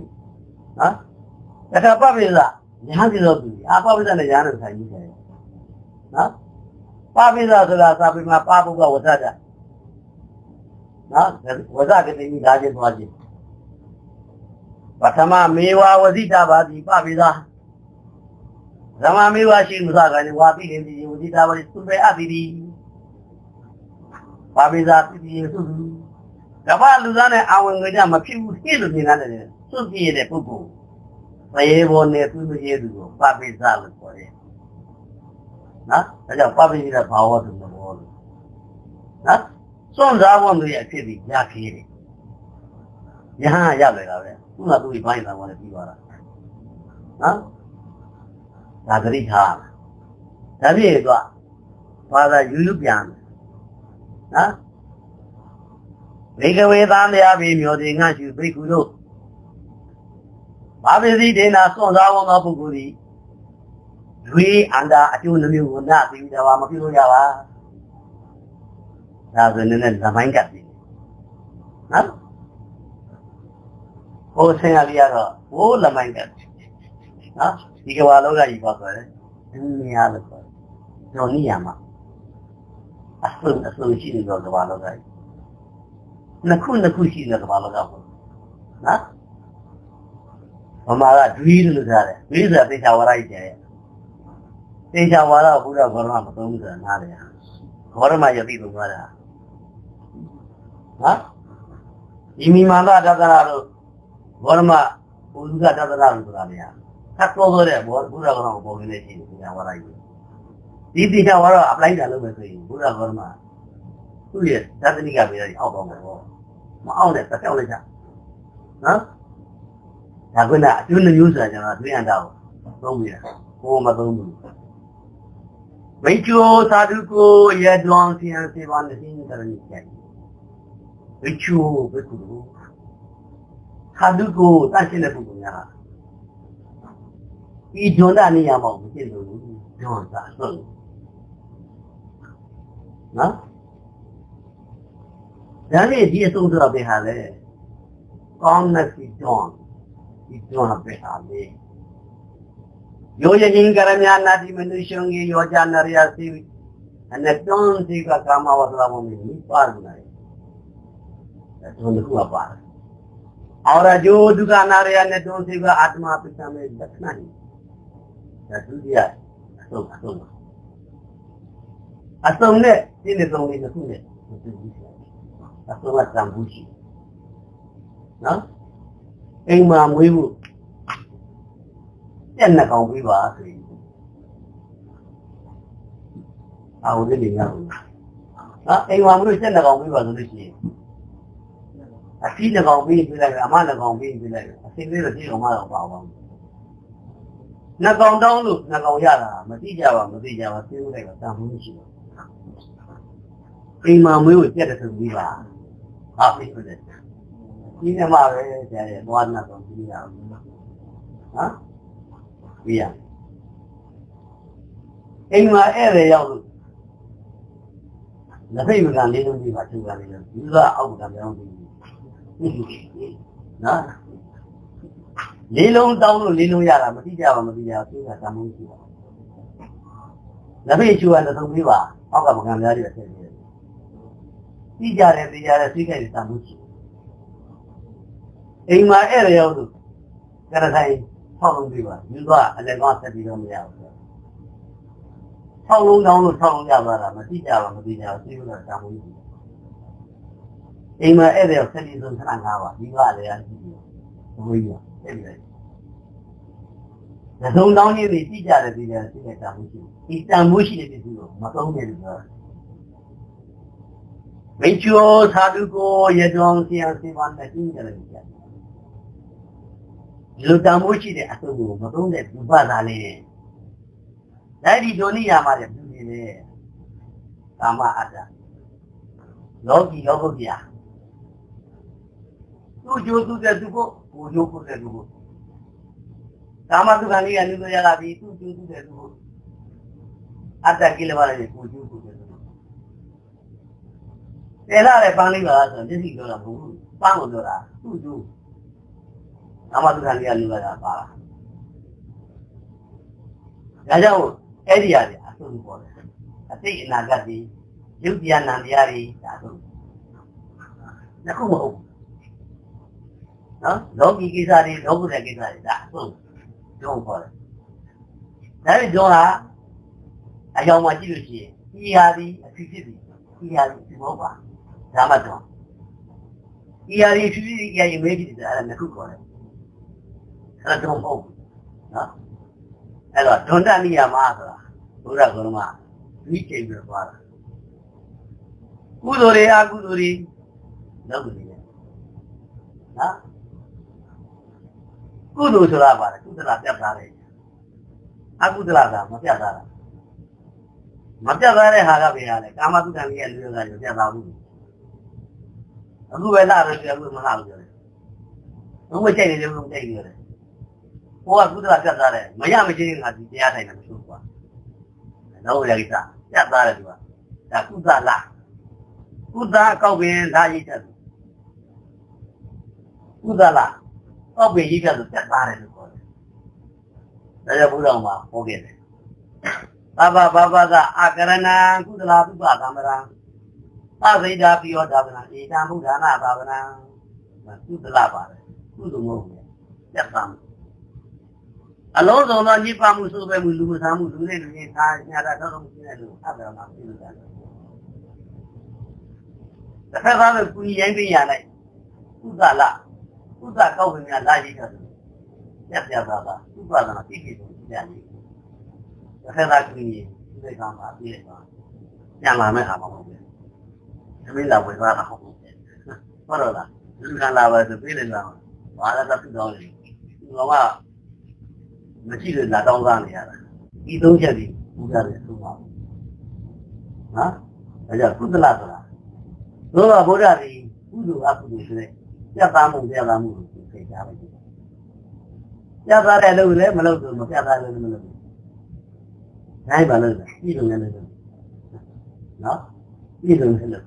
Speaker 1: နော်တခါပပိသညာကြည့်တော့ပြီအာပပိသနဲ့ညာနဲ့ဆိုင်ကြီးတယ်နော်ပပိသဆိုတာစာပေမှာပပုဂ္ဂဝဇ္ဇတာ နော်ဝဇ္ဇကတိကြီးဒါချင်းသွားချင်းပထမမေဝဝဇိတာပါတိပပိသဇမမေဝရှိမှုသာကလည်းဝါပိလင်တိဝဇိတာပါတိသူပဲအပ်တိပပိသပိတိသုသူကမ္ဘာလူသားနဲ့အာဝင်ငွေကြမဖြစ်ဘူးသိလို့မြင်ရတယ်စွန့်ပြည့်တဲ့ပုဂ္ဂိုလ်သေဘောနဲ့သူ့ရဲ့သူကိုပပိသလို့ခေါ်တယ်နော်ဒါကြောင့်ပပိသဘာဝသူလို့ပြောလို့နော် စွန့်စားဖို့တွေအဖြစ်ပြီးရခေးတယ်ယဟန်ရတယ်ကပဲသူကသူ့ဘိုင်းတော်လည်းပြီးသွားတာနော်ဒါဂရိထားဒါပြည့်တော့ဘာသာယူယူပြန်နော်ဘေကဝေသားများပြီးမျိုးတွေငှရှုဘိက္ခုတို့ဘာပစ္စည်းဒေနာစွန့်စားဝန်သောပုဂ္ဂိုလ်သည်လူအန္တာအကျိုးနှမျိုးကိုနာပြီးတော့မပြုလို့ရပါ ဒါဆိုနေနဲ့သမိုင်းကပ်ပြီနော်ဟိုဆင်ရလေးကတော့ဟိုလမိုင်းကပ်နော်ဒီကဘာလောကကြီးပါဆိုတယ်ဒုနီယာလို့ခေါ်တယ်ဒုနီယာမှာအဆုအဆုရှိနေတော့ကဘာလောကကြီးနှစ်ခုနှစ်ခုရှိနေကဘာလောကပေါ့နော်ဗမာကဒွီးလို့ထားတယ်ဒွီးဆိုတာသေချာဝါရကြီးကျဲသေချာဝါရဘုရားဘောရမမသုံးဘူးဆိုတာနားတယ်ဘောရမယတိလို့ပြောတာ နော်ဒီမိမာနတသနာတို့ဘောရမဘုရားတသနာလို့ဆိုတာလေသတ်တော်တဲ့ဘောဘုရားကောင်ပေါ်နေရှိတယ်သေချာဝါရကြီးဒီသေချာဝါရအပလိုက်တာလုပ်မယ်ဆိုရင်ဘုရားဘောရမသူ့ရဲ့သတ္တနိကပြေးအောက်တော့မှာပေါ့မအောင်တဲ့တစ်ယောက်လိုက်ကြနော်ဒါကွနာအကျိုးနှမျိုးဆိုတာကျွန်တော်တွေ့ရတာကိုသုံးပြီးတာကိုမသုံးဘူးမိချိုသာဓုကိုရတွန်စီယံစေဝနဟင်းတရဏိကျ န်မိချိုဘယ်ကူသာဓုကိုတတ်ရှင်းတဲ့ပုဂ္ဂိုလ်များဒီဂျွန်တာနေရာမှာမဖြစ်လို့ဂျွန်တာဆုံးနော်ဒါနဲ့ဒီအဆုံးဆိုတာပဲဟာလေကောင်းတဲ့ဂျွန်ဒီတွန်းပဲဟာလေယောယင်ကရမြာနာ တိမနုရှုံကြီးယောဇာနရယစီအနတွန်းစီကကာမဝသရမမီပါရနိုင်တွန်းကူပါऔर जो दुकान आ रहा है तो से आत्मा पिता में रखना ही दूसरा असोम असोम असोम ने तीन असोम ने नसुम ने असोम का बुझी ना အိမ်မှာမွေးဖို့တက်နှကောင်ပြီးပါဆိုရင်အာဟုတ်တယ်ညောင်းဟာ အိမ်မှာမွေးတက်နှကောင်ပြီးပါဆိုလို့ရှိရင်အစီးနှကောင်ပြီးပြလိုက်အမနှကောင်ပြီးပြလိုက်အစီးလေးတော့ဒီကောင်မတော့ပါအောင်နှကောင်တောင်းလို့နှကောင်ရတာမသိကြပါမသိကြပါသိလို့လိုက်တော့တန်ဖို့ရှိတယ်အိမ်မှာမွေးကိုတက်တဲ့ဆိုပြီးပါဟာပြီဟုတ်တယ်ဒီနေ့မှပဲဆရာရဲ့သွားနာတော့ပြီးရအောင်နော်ပြီးရအိမ်မှာဧည့်သည်ရောက်လို့လက်ဖိတ်မကန်လေးလုံးကြီးပါသူကလေးလုံးဒီကအောက်ကပြောင်းပြီး နော်လေးလုံးတောင်းလို့လေးလုံးရတာမသိကြပါမသိကြဘူးသူကတမ်းမှုရှိပါလက်ဖိတ်ချူရတဲ့သုံးပြီးပါအောက်ကမကန်များတွေဆက်နေတယ်သိကြတယ်သိကြတယ်သိခဲ့တယ်တမ်းမှုရှိအိမ်မှာဧည့်သည်ရောက်လို့ကရဆိုင်ဖောက်လုံးပြီးပါယူသွားအလည်းကောင်းဆက်ပြီးတော့မရဘူးဆောက်လုံးတောင်းလို့ဆောက်လုံးရသွားတာမသိကြပါမသိကြဘူးသိလို့တော့တောင်းလို့ အိမ်မှာအဲ့ဒါဆက်ပြီးဆုံးခဏငါးပါဒီကလည်းအကြည့်ပြီးဘိုးကြီးအဲ့ဒီလေသဆုံးတောင်းကြီးတွေသိကြတယ်သိကြတယ်သိတဲ့တောင်းမှုရှိဒီတန်မှုရှိတဲ့ပြည်သူကိုမသုံးနေလို့ပြောမင်းချိုသာဓုကိုရကြောင်းဆရာစေပါနဲ့သိကြတယ်ကြတယ်ဒီလိုတန်မှုရှိတဲ့အဆုပ်ကိုမသုံးတဲ့ဘူပသာလေးလက်ဒီဒိုနိယာမှာပြုနေတယ်ကာမအတ္တလောကီလောကုတ္တရာ သူ့ကျိုးသူ့တဲ့သူ့ကိုကိုကျိုးကိုတဲ့သူ့ကိုကာမတုခလေးကလူတို့ရလာပြီသူ့ကျိုးသူ့တဲ့သူ့ကိုအတ္တကိလေသာတွေကိုကျိုးကိုတဲ့သူ့ကိုတယ်လာတဲ့ပန်းလေးပါဆိုမျက်စိပြောတာမဟုတ်ဘူးပန်းကိုပြောတာသူ့ကျိုးကာမတုခလေးကလူလာတာပါလားဒါကြောင့်အဲ့ဒီရတယ်အဆုံးပေါ်တယ်အတိတ်အနာဂတ်ဒီရုပ်တရားနာတရားတွေဒါဆိုနှစ်ခုမဟုတ်ဘူး နော်လောကီကိစ္စတွေလောကုတ္တကိစ္စတွေဒါအဆုံးကျုံပေါ်တယ်ဒါပေမဲ့ကျောင်းဟာအကြောင်းမှကြည့်လို့ရှိရင်ဒီဟာဒီအဖြစ်ဖြစ်ပြီးဒီဟာဒီဒီမဟုတ်ပါဒါမှတော့ဒီဟာဒီဖြစ်ဖြစ်ဒီဟာဒီမေးကြည့်တယ်အဲ့ဒါနှစ်ခုခေါ်တယ်အဲ့ဒါတော့မဟုတ်ဘူးနော်အဲ့တော့ဒွန်တနိယမဆိုတာဘုရားကုရမဒီချိန်ပြီးသွားတာကုသိုလ်တွေအကုသိုလ်တွေလုပ်နေတယ်နော် ကုသိုလ်ဆိုတာပါလေကုသလပြတ်သားတယ်အကုသလကမပြတ်သားတာမပြတ်သားတဲ့ဟာကဘယ်ဟာလဲကာမတုဒ္ဒံကြီးရဲ့လူတွေကပြတ်သားဘူးအခုပဲလာတော့ပြောလို့မလာဘူးပြောတယ်ဘုမချိန်နေတယ်ဘုမချိန်နေတယ်ဟိုကကုသလပြတ်သားတယ်မရမချင်းငါဒီတရားထိုင်တယ်မဆိုးကွာတော့ရကိစ္စပြတ်သားတယ်သူကဒါကုသလကုသကောက်ပင်လာရိတ်တယ်ကုသလ ကောက်ပင်ရိတ်တယ်ဆိုပြတ်သားတယ်လို့ခေါ်တယ်ဒါကြောင့်ဘုရားမှာဟောခဲ့တယ်ဘာဘာဘာဘာကအာကရဏံကုသလပုပ္ပသမရံအဇိတာပိယောဒါဗနာဧတံဘုဒ္ဓနာဘာဝနာကုသလပါတယ်ကုသမဟုတ်ဘူးပြတ်သားအလုံးစုံသောညစ်ပါမှုဆိုပဲမှုလူမဆာမှုလူနဲ့လူချင်းသားညာတာတော့မရှိတဲ့လူအဘရမှာပြလို့ရတယ်။တစ်ခါသားပဲကုရိုင်းပြရလိုက်ဥဒ္ဒလ ဥဒ္ဒကောက်ပင်များလာရိတ်တယ်။ပြတ်ပြတ်သားသားဥပဒနာပြည့်ပြည့်စုံပြန်နေ။တစ်ခါသားကုရင်ဒီကမှာပြည့်သွား။ပြန်လာမဲ့ဟာမဟုတ်ဘူး။သမီးလာဝင်သွားတာဟုတ်ဘူး။ဟုတ်တော့လား။လူကလာပဲဆိုပြည့်နေလား။ဘာလဲတော့ပြတော့လေ။ဒီကောင်ကမရှိလို့လာတောင်းစားနေရတာဒီသုံးချက်ဒီပူကြတယ်သုံးပါဘူးနော်ဒါကြောင့်ကုသလဆိုတာသောတာဗုဒ္ဓဒီကုသိုလ်အကုသိုလ်ဆိုတဲ့ ပြတ်သားမှုပြတ်သားမှုကိုသိကြပါလိမ့်မယ်ပြတ်သားတဲ့လို့လည်းမလုပ်ဘူးမပြတ်သားလို့လည်းမလုပ်ဘူးနိုင်ပါလို့ပြည်လုံးလည်းလုပ်နော်ပြည်လုံးလည်းလုပ်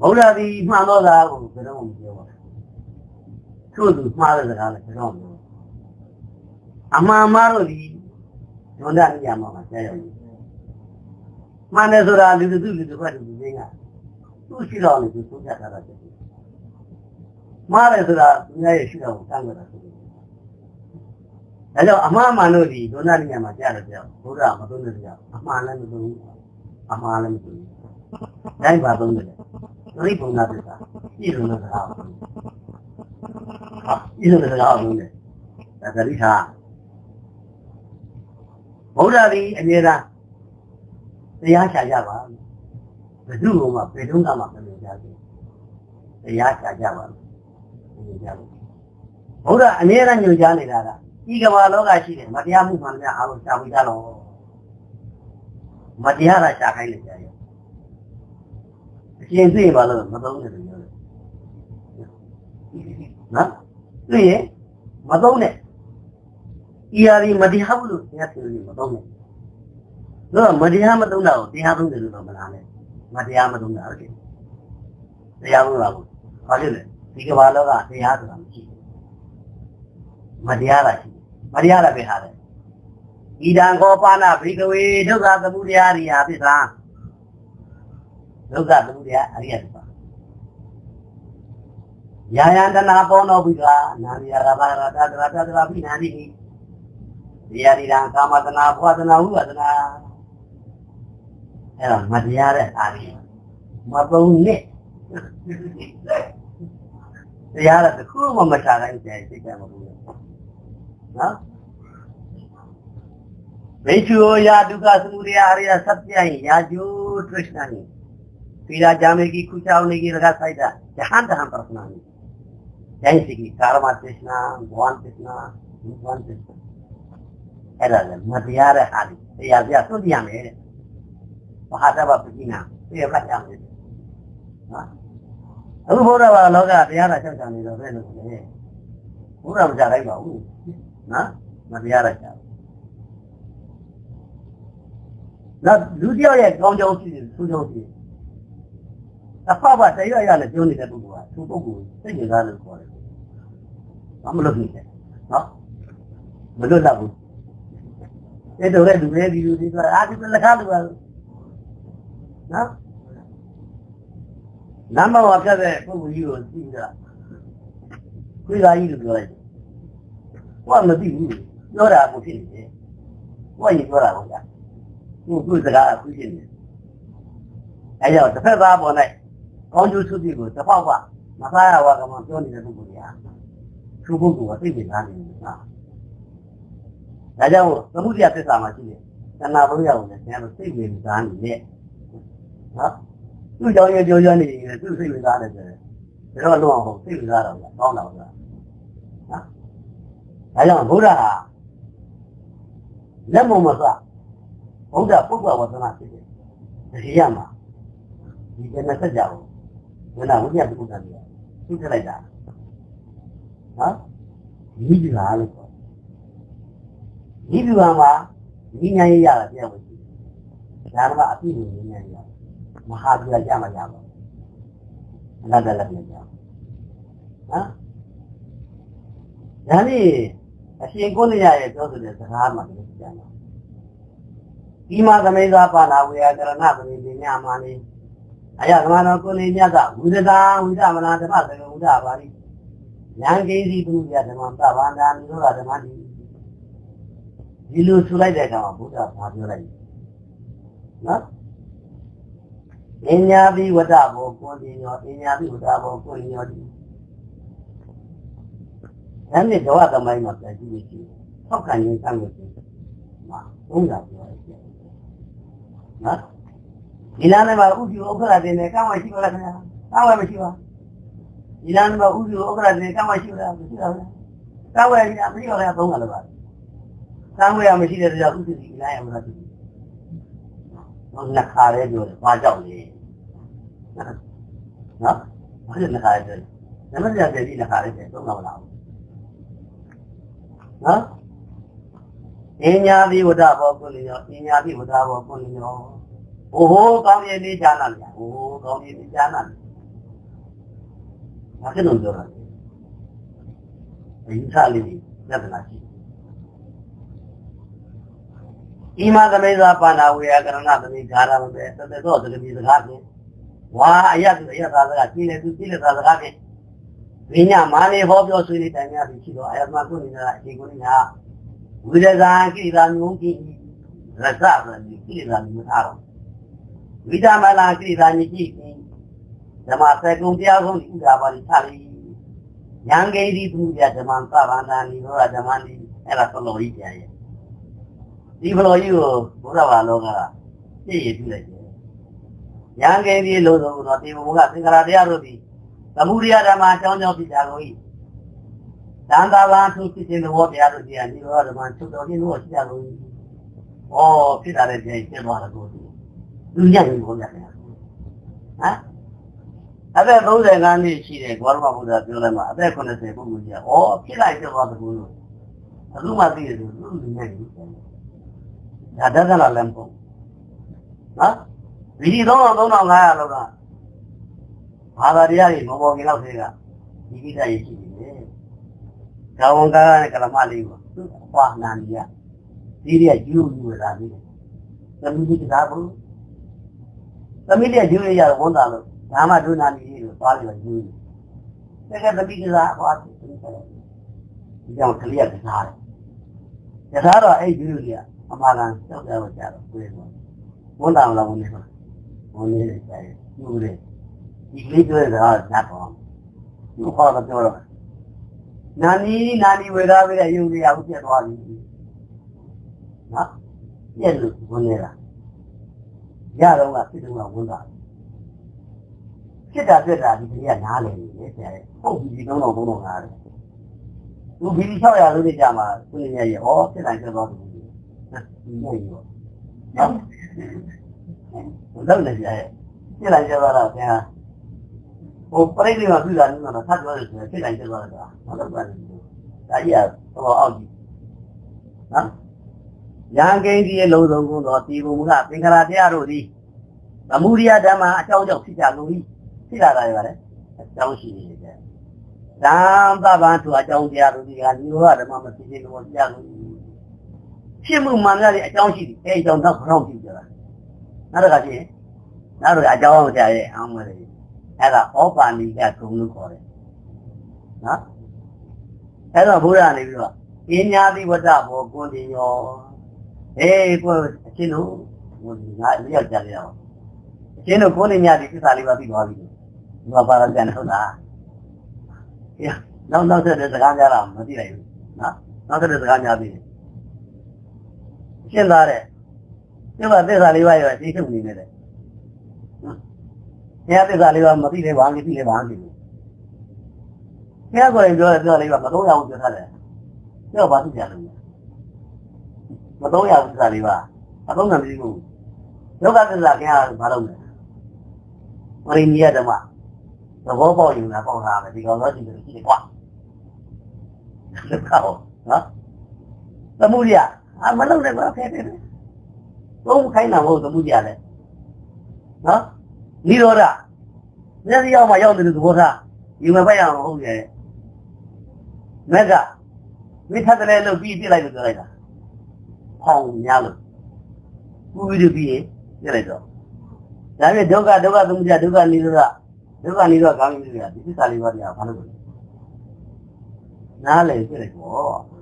Speaker 1: ဗုဒ္ဓဒီမှန်တော့တာကိုဘယ်တော့မှမပြောပါဘူးသူ့သူမှားတဲ့စကားလည်းဘယ်တော့မှအမှန်မှားလို့ဒီဒုန္ဒနိယမှာဆရာရောက်နေမှန်တယ်ဆိုတာလူသူလူသူကတူနေက သူ့ရှိတော်နေသူသုံးချတာတယ်မှားတယ်ဆိုတာသူများရဲ့ရှိတော်ကိုတန်းကြတာဆိုတယ်ဒါကြောင့်အမှားမှန်လို့ဒီဒုန္ဒနိယမှာကြားတယ်ပြောဘုရားမသုံးတဲ့ကြောင့်အမှားလည်းမသုံးဘူးအမှားလည်းမသုံးဘူးတိုင်းပါသုံးတယ်သိဘုံနာတစ္ဆာပြည်လုံးတဲ့စကားဟာပြည်လုံးတဲ့စကားကိုသုံးတယ်ဒါသတိထားဗုဒ္ဓသည်အမြဲတမ်းတရားချာကြပါ ဘယ်သူ့မှဘယ်တော့မှမမြင်ကြဘူးတရားချာကြပါမြင်ကြဘူးဗုဒ္ဓအမြဲတမ်းညွှန်ကြားနေတာကဒီကမ္ဘာလောကရှိတယ်မတရားမှုမှန်များအားလုံးရှားပြီးကြတော့မတရားတာရှားခိုင်းနေကြရဲ့အရှင်းသိပါလို့မသုံးနဲ့ပြောတယ်နော်သိရင်မသုံးနဲ့ဤဟာဒီမတရားဘူးလို့တရားပြောလို့မသုံးနဲ့တော့မတရားမသုံးတာကိုတရားသုံးတယ်လို့တော့မလားနဲ့ မတရားမသုံးတာဟုတ်တယ်တရားသုံးတာကိုဘာဖြစ်လဲဒီကမ္ဘာလောကတရားဆိုတာမရှိဘူးမတရားတာရှိမတရားတာပဲဟာတယ်ဤတံခောပါဏဘိကဝေဒုက္ခသမုဒယရိယာပစ္စာဒုက္ခသမုဒယအရိယသစ္စာယာယန္တနာပေါနောဘိကနာရိယရဘာရတတရတတရဘိနာတိဒီယာရိရံကာမတနာဘဝတနာဝိပဒနာ အဲ့ဒါမတရားတဲ့အာရိယမပုံနဲ့တရားလည်းတစ်ခုမှမချတိုင်းကျစိတ်ကမဘူးနော်ဝိချူယာဒုက္ခသမုဒယအရိယစ ත්‍ය ယယာကျိုတရရှနာနိသီလာဂျာမေကိခုချောင်းနေကိရကဆိုင်တာယဟန်တဟံပရစနာနိယိုင်းစီကိကာရမတစ္စနာဘဝန္တစ္စနာဘဝန္တစ္စနာအဲ့ဒါလည်းမတရားတဲ့ဟာလေးတရားပြသွတ်ပြရမယ်တဲ့ ဘာသာဘပကိနာပြေဖတ်ရမယ်နော်အခုဘုရားဘာလောကတရားတာချက်ချနေတော့ဘယ်လိုလဲဘုရားမကြလိုက်ပါဘူးနော်မတရားတာချက်နောက်လူတယောက်ရဲ့ကောင်းကြောင်းရှိတယ်သူ့ကြောင်းရှိတယ်အဖဖတရားရလည်းပြော နေတဲ့ပုဂ္ဂိုလ်ကသူပုဂ္ဂိုလ်စိတ်ကြသားလို့ခေါ်တယ်ဘာမလုပ်ဖြစ်လဲနော်မလွတ်တော့ဘူးအဲ့တော့လည်းလူလေးဒီလူဒီကအာဒီလက်ခါလူပါနော်နမ်းမောဖြတ်တဲ့ပုဂ္ဂိုလ်ကြီးကိုသိတာခွေးသားကြီးလို့ပြောလိုက်တယ်ဟောမသိဘူးပြောတာကိုဖြစ်နေတယ်ဟောရင်ပြောတာကိုကြာသူ့သူ့စကားအခုဖြစ်နေအဲကြောင့်တစ်ဖက်သားပေါ်၌ကောင်းကျိုးဆုတိကိုတစ်ဖောက်ကမသားရဝါကမှပြောနေတဲ့ပုဂ္ဂိုလ်ကြီးသူ့ပုဂ္ဂိုလ်ကသိပင်သားနေတယ်ဟာဒါကြောင့်သမုဒိယသစ္စာမှာရှိတယ်တဏှာဘုရားကိုလည်းဆရာတို့သိပင်သားနေတယ် နော်သူ့ကြောင့်ရကြောကြောနေတယ်သူ့စိတ်ဝင်စားတယ်ဆိုတော့ဒါတော့လုံးအောင်စိတ်ဝင်စားတော့ကောင်းတော့ဆိုတာနော်ဒါကြောင့်ဘုရားဟာလက်မမစဘုရားပုဂ္ဂဝတ္တနာဖြစ်တယ်တရားမှာဒီကနေ့ဆက်ကြအောင်ဝိနာဝိညာဉ်ပုဂ္ဂိုလ်တရားသူထလိုက်တာနော်ဒီဒီလားလို့ပြောဒီဒီမှာဒီညာရရတာပြောလို့ရှိတယ်ဒါမှအပြည့်ကိုညာရရ မဟာပြကြမှာရပါအနတ္တလည်းပြန်ကြနော်ဒါလေးအရှင်ကိုနေရရဲ့ပြောဆိုတဲ့စကားမှလည်းပြန်ပါဒီမှာသမေသာပါဏဝေယကရဏသမေပညာမာနေအယသမနောကိုနေမြတ်ကဝိသတာဝိသမနာဓမ္မသကေဝုဒ္ဓပါဠိဉာဏ်ကိစီပုရိယဓမ္မပဗန္ဒာနိရောဓဓမ္မတိဒီလိုထူလိုက်တဲ့အခါမှာဘုရားဘာပြောလိုက်နော် အညာပိဝတ္တဘောကိုယ်ညောအညာပိဝတ္တဘောကိုယ်ညောဒီအဲ့ဒီတော့သမိုင်းမှာပြန်ကြည့်လို့ရှိရင်ထောက်ခံရင်းစမ်းလို့ရှိရင်မှာဘုရားပြောတယ်နော်ဒီလမ်းထဲမှာဥပ္ပယဥက္ခရာတင်တယ်ကောင်းမှရှိပါလားခင်ဗျာကောင်းဝယ်မရှိပါဒီလမ်းထဲမှာဥပ္ပယဥက္ခရာတင်ကောင်းမှရှိပါလားမရှိပါဘူးကောင်းဝယ်မရှိပါလားသုံးပါလို့ပါကောင်းဝယ်မရှိတဲ့ကြောင့်ဥပ္ပယဒီလမ်းရမှာဖြစ်တယ်ဟော နှစ်ခါလေးပြောတယ်ဘာကြောင့်လဲနော်ဘာလို့နှစ်ခါလေးပြောလဲနမစရာပြည်နှစ်ခါလေးပြန်သုံးတော့မလားနော်အညာတိဝဒဘောကုလျောအညာတိဝဒဘောကုလျောအိုဟိုကောင်းရည်လေးကြားနာလေအိုးကောင်းရည်လေးကြားနာလေဘာဖြစ်လို့ပြောတာလဲအယူဆလေးပြဿနာရှိ ဣမသမေသာပါဏဝေယကရဏသမေဂါရမပဲသတ္တသောသတိစကားဖြင့်ဝါအယတ်အယတ်သာစကားကြည်လေသူကြည်လေသာစကားဖြင့်ဝိညာမာနေဟောပြောဆွေးနေတိုင်များပြီးရှိတော့အယတ်မကုနေကအချိန်ကိုညာဝိရဇာကိရိတာမျိုးကြီးရသဆိုတဲ့ကိရိတာမျိုးထားတော့ဝိဒမလာကိရိတာညကြီးဓမ္မစေကုံတရားဆုံးဥဒါပါလိထားလိဉာဏ်ဂိရိသူပြဓမ္မသဗ္ဗန္တာနိရောဓဓမ္မနိအဲ့ဒါသလောကြီးပြန်ရဲ့ ဒီဖလောကြီးကိုဘုရားဘာလောကပြည့်ရပြလိုက်တယ်ဉာဏ်ဂိရိလို့ဆိုတော့ဒီဘုရားသင်္ခါရတရားတို့ဒီသမုဒိယဓမ္မအကြောင်းကြောင့်ဖြစ်တာကိုတန်တာဘာသူဖြစ်ခြင်းသဘောတရားတို့တရားနိရောဓဓမ္မချုပ်တော်ခြင်းတို့ရှိကြလို့ဩဖြစ်တာလည်းပြန်ပြသွားတယ်ကိုသူညံ့နေဘုရားဟမ်အသက်35နှစ်ရှိတဲ့ဘောရမဘုရားပြောလိုက်မှာအသက်80ပုဂ္ဂိုလ်ကြီးကဩဖြစ်လိုက်ပြောသွားတကူလို့အခုမှသိရတယ်သူလူငယ်ကြီး ဒါတက္ကလာလည်းမဟုတ်နော်ဒီဒီ3000 3500လောက်ကဘာသာတရားတွေမပေါ်ခင်လောက်သေးကဒီကိစ္စရေးရှိနေတယ်။ဒါဝန်ကားနဲ့ကလမလေးကိုသူ့အပွားနာနီရဒီရယူယူလာပြီ။သမီးကြီးကစားဘူး။သမီးလေးယူရရဝန်တာလို့ဒါမှဒုနာနီလေးကိုသွားပြီးယူတယ်။တကယ်သမီးကစားဟောတယ်သမီးကလည်းဒီကြောင့်ကလေးကစားတယ်။ကစားတော့အဲ့ယူကြီးက အမှားကန်ကြောက်ကြတော့ကြတော့ပြေးသွား။ဝန်တာမလားဝန်နေပါ။ဝန်နေတယ်ကြာယူတယ်။ဒီကလေးပြောတာကညတ်တော့သူခေါ်တော့ပြောတော့နာနီနာနီဝေသားပြီးတဲ့ယုံကြည်အောင်ပြတ်သွားပြီနော်ပြက်လို့ဝင်နေတာရတော့ကစစ်တုံးကဝင်တာဖြစ်တာပြက်တာဒီကလေးကနားလေနေတယ်ဆရာဟုတ်ပြီဒီတော့တော့ဘုံတော့ငါတယ်သူဘီဒီ600လို့ကြာမှာသူနေရရဲ့ဩဖြစ်တိုင်းပြတ်သွားပြီဒီနေရောနော် လောက်နေကြရဲ့ဖြစ်တိုင်းပြတ်သွားတာဆရာဟိုပြိဋိမှာပြတာနုတော့ဆက်ပြောတယ်ဆိုရင်ဖြစ်တိုင်းပြသွားတာမဟုတ်ပါဘူးဒါကြီးကတော့အောက်ကြီးနော်ရန်ကိန်းကြီးရဲ့လုံးစုံကုန်သောတီဘုံကသင်္ခါရတရားတို့သည်သမုဒိယဓမ္မအကြောင်းကြောင့်ဖြစ်ကြလို့ဖြစ်လာတာရပါတယ်အကြောင်းရှိနေတယ်။သံသဗ္ဗံသူအကြောင်းတရားတို့ဒီကနိရောဓဓမ္မမဖြစ်ခြင်းလို့တရားလို့ ဖြစ်မှုမှန်များတဲ့အကြောင်းရှိတယ်။အဲဒီအကြောင်းတော့ဘယ်တော့ဖြစ်ကြတာ။နောက်တစ်ခါရှိရင်နောက်တစ်ခါအကြောင်းတရားရဲ့အောင်းမလေးအဲ့ဒါဩပါဏိကဂုံလို့ခေါ်တယ်နော်အဲ့တော့ဘုရားနေပြီးတော့အင်းညာတိဝတ္တဘောကွန်တင်ရောအေးကိုအချင်းတို့ဟိုငါလျောက်ကြရအောင်အချင်းတို့ကိုနေညာတိသစ္စာလေးပါပြီးသွားပြီဒီမှာပါရပြန်ဟုတ်လားအေးနောက်နောက်ဆက်တဲ့စကားများတာမသိနိုင်ဘူးနော်နောက်ဆက်တဲ့စကားများပြီ ရှင်းသားတဲ့ဒီမှာသစ္စာလေးပါရောသိထုတ်နေတယ်ဘုရားသစ္စာလေးပါမသိလဲဘာမှမသိလဲဘာမှမသိဘူးဘုရားကိုယ်တိုင်ပြောတယ်ပြောလေးပါမတော့ရဘူးပြောထားတယ်ပြောဘာသိကြလို့မတော့ရဘူးသစ္စာလေးပါအတော့မှမသိဘူးယောဂသစ္စာခင်ဗျားဘာလုပ်လဲဝရိနိယဓမ္မသဘောပေါက်ယူတာပေါက်တာပဲဒီကောင်တော့ဒီလိုရှိတယ်ကွာလက်ကောနော်သမှုရ အမလုပ်နဲ့ဘာဖဲတယ်သုံးခိုင်းတာမဟုတ်သမှုရလဲနော်နိရောဓမျက်စိရောက်မှရောက်တယ်လို့သဘောထားယူမပိုက်အောင်ဟုတ်ရဲ့မက်ကမိထတယ်လို့ပြီးပြလိုက်လို့ပြောလိုက်တာဟောင်းများလို့ပူပြီးတော့ပြီးရင်ပြလိုက်တော့ဒါပေမဲ့ဒုက္ခဒုက္ခသမုဒယဒုက္ခနိရောဓဒုက္ခနိရောဓကောင်းပြီလေဒီသစ္စာလေးပါးတရားဘာလို့လဲနားလေပြလိုက်ပေါ့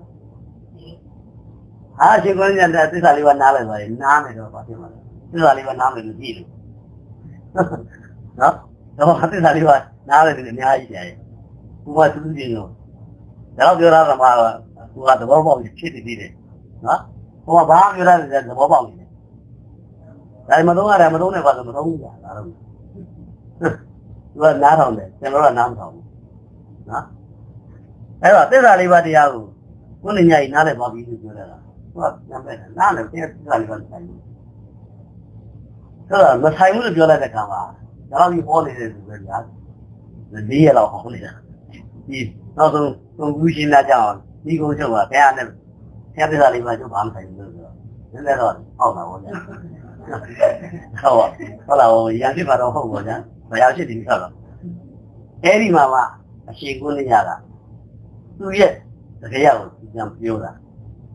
Speaker 1: ဟာရှင်ကောင်းညတဲ့သစ္စာလေးပါးနားလိုက်ပါလေနားမယ်တော့ဘာဖြစ်မှာလဲသစ္စာလေးပါးနားမယ်လို့ကြည့်လို့နော်တော့သစ္စာလေးပါနားတယ်အများကြီးတယ်ဘုရားသူကြီးရောဒါတော့ပြောရတာမှာဘုရားသဘောပေါက်ဖြစ်နေသေးတယ်နော်ဘုရားဘာပြောရတယ်သဘောပေါက်နေတယ်ဒါမတော့ရတယ်မတော့နဲ့ပါဆိုမတော့ဘူးကြာဒါတော့သူကနားထောင်တယ်ကျွန်တော်ကနားမထောင်ဘူးနော်အဲ့တော့သစ္စာလေးပါတရားကိုကိုယ်ဉာဏ်ကြီးနားလည်ပါပြီလို့ပြောရတာ သူကညံပဲနားလည်သစ္စာလေးပါဆိုင်ဘူးဆိုတော့မဆိုင်ဘူးလို့ပြောလိုက်တဲ့ခါမှာဒါတော့ဒီဟောနေတယ်သူပဲဗျာ၄ရက်လောက်ဟောနေတာဒီနောက်ဆုံးသုံးခုရှင်းလာကြအောင်ဒီကုန်းချုပ်ပါဘုရားနဲ့ဘုရားပြစာလေးပါကျုပ်ဘာမှဆိုင်ဘူးလို့ဆိုတော့နည်းနည်းတော့ဟောက်တာပေါ့ဗျာဟုတ်ပါဟုတ်လားဟိုရန်ဖြစ်ပါတော့ဟုတ်ပါဗျာဘယ်ရောက်ဖြစ်ဒီဆိုတော့အဲ့ဒီမှာမှအရှိကုန်းနေရတာသူရဲ့တကယ်ရောက်ပြန်ပြောတာ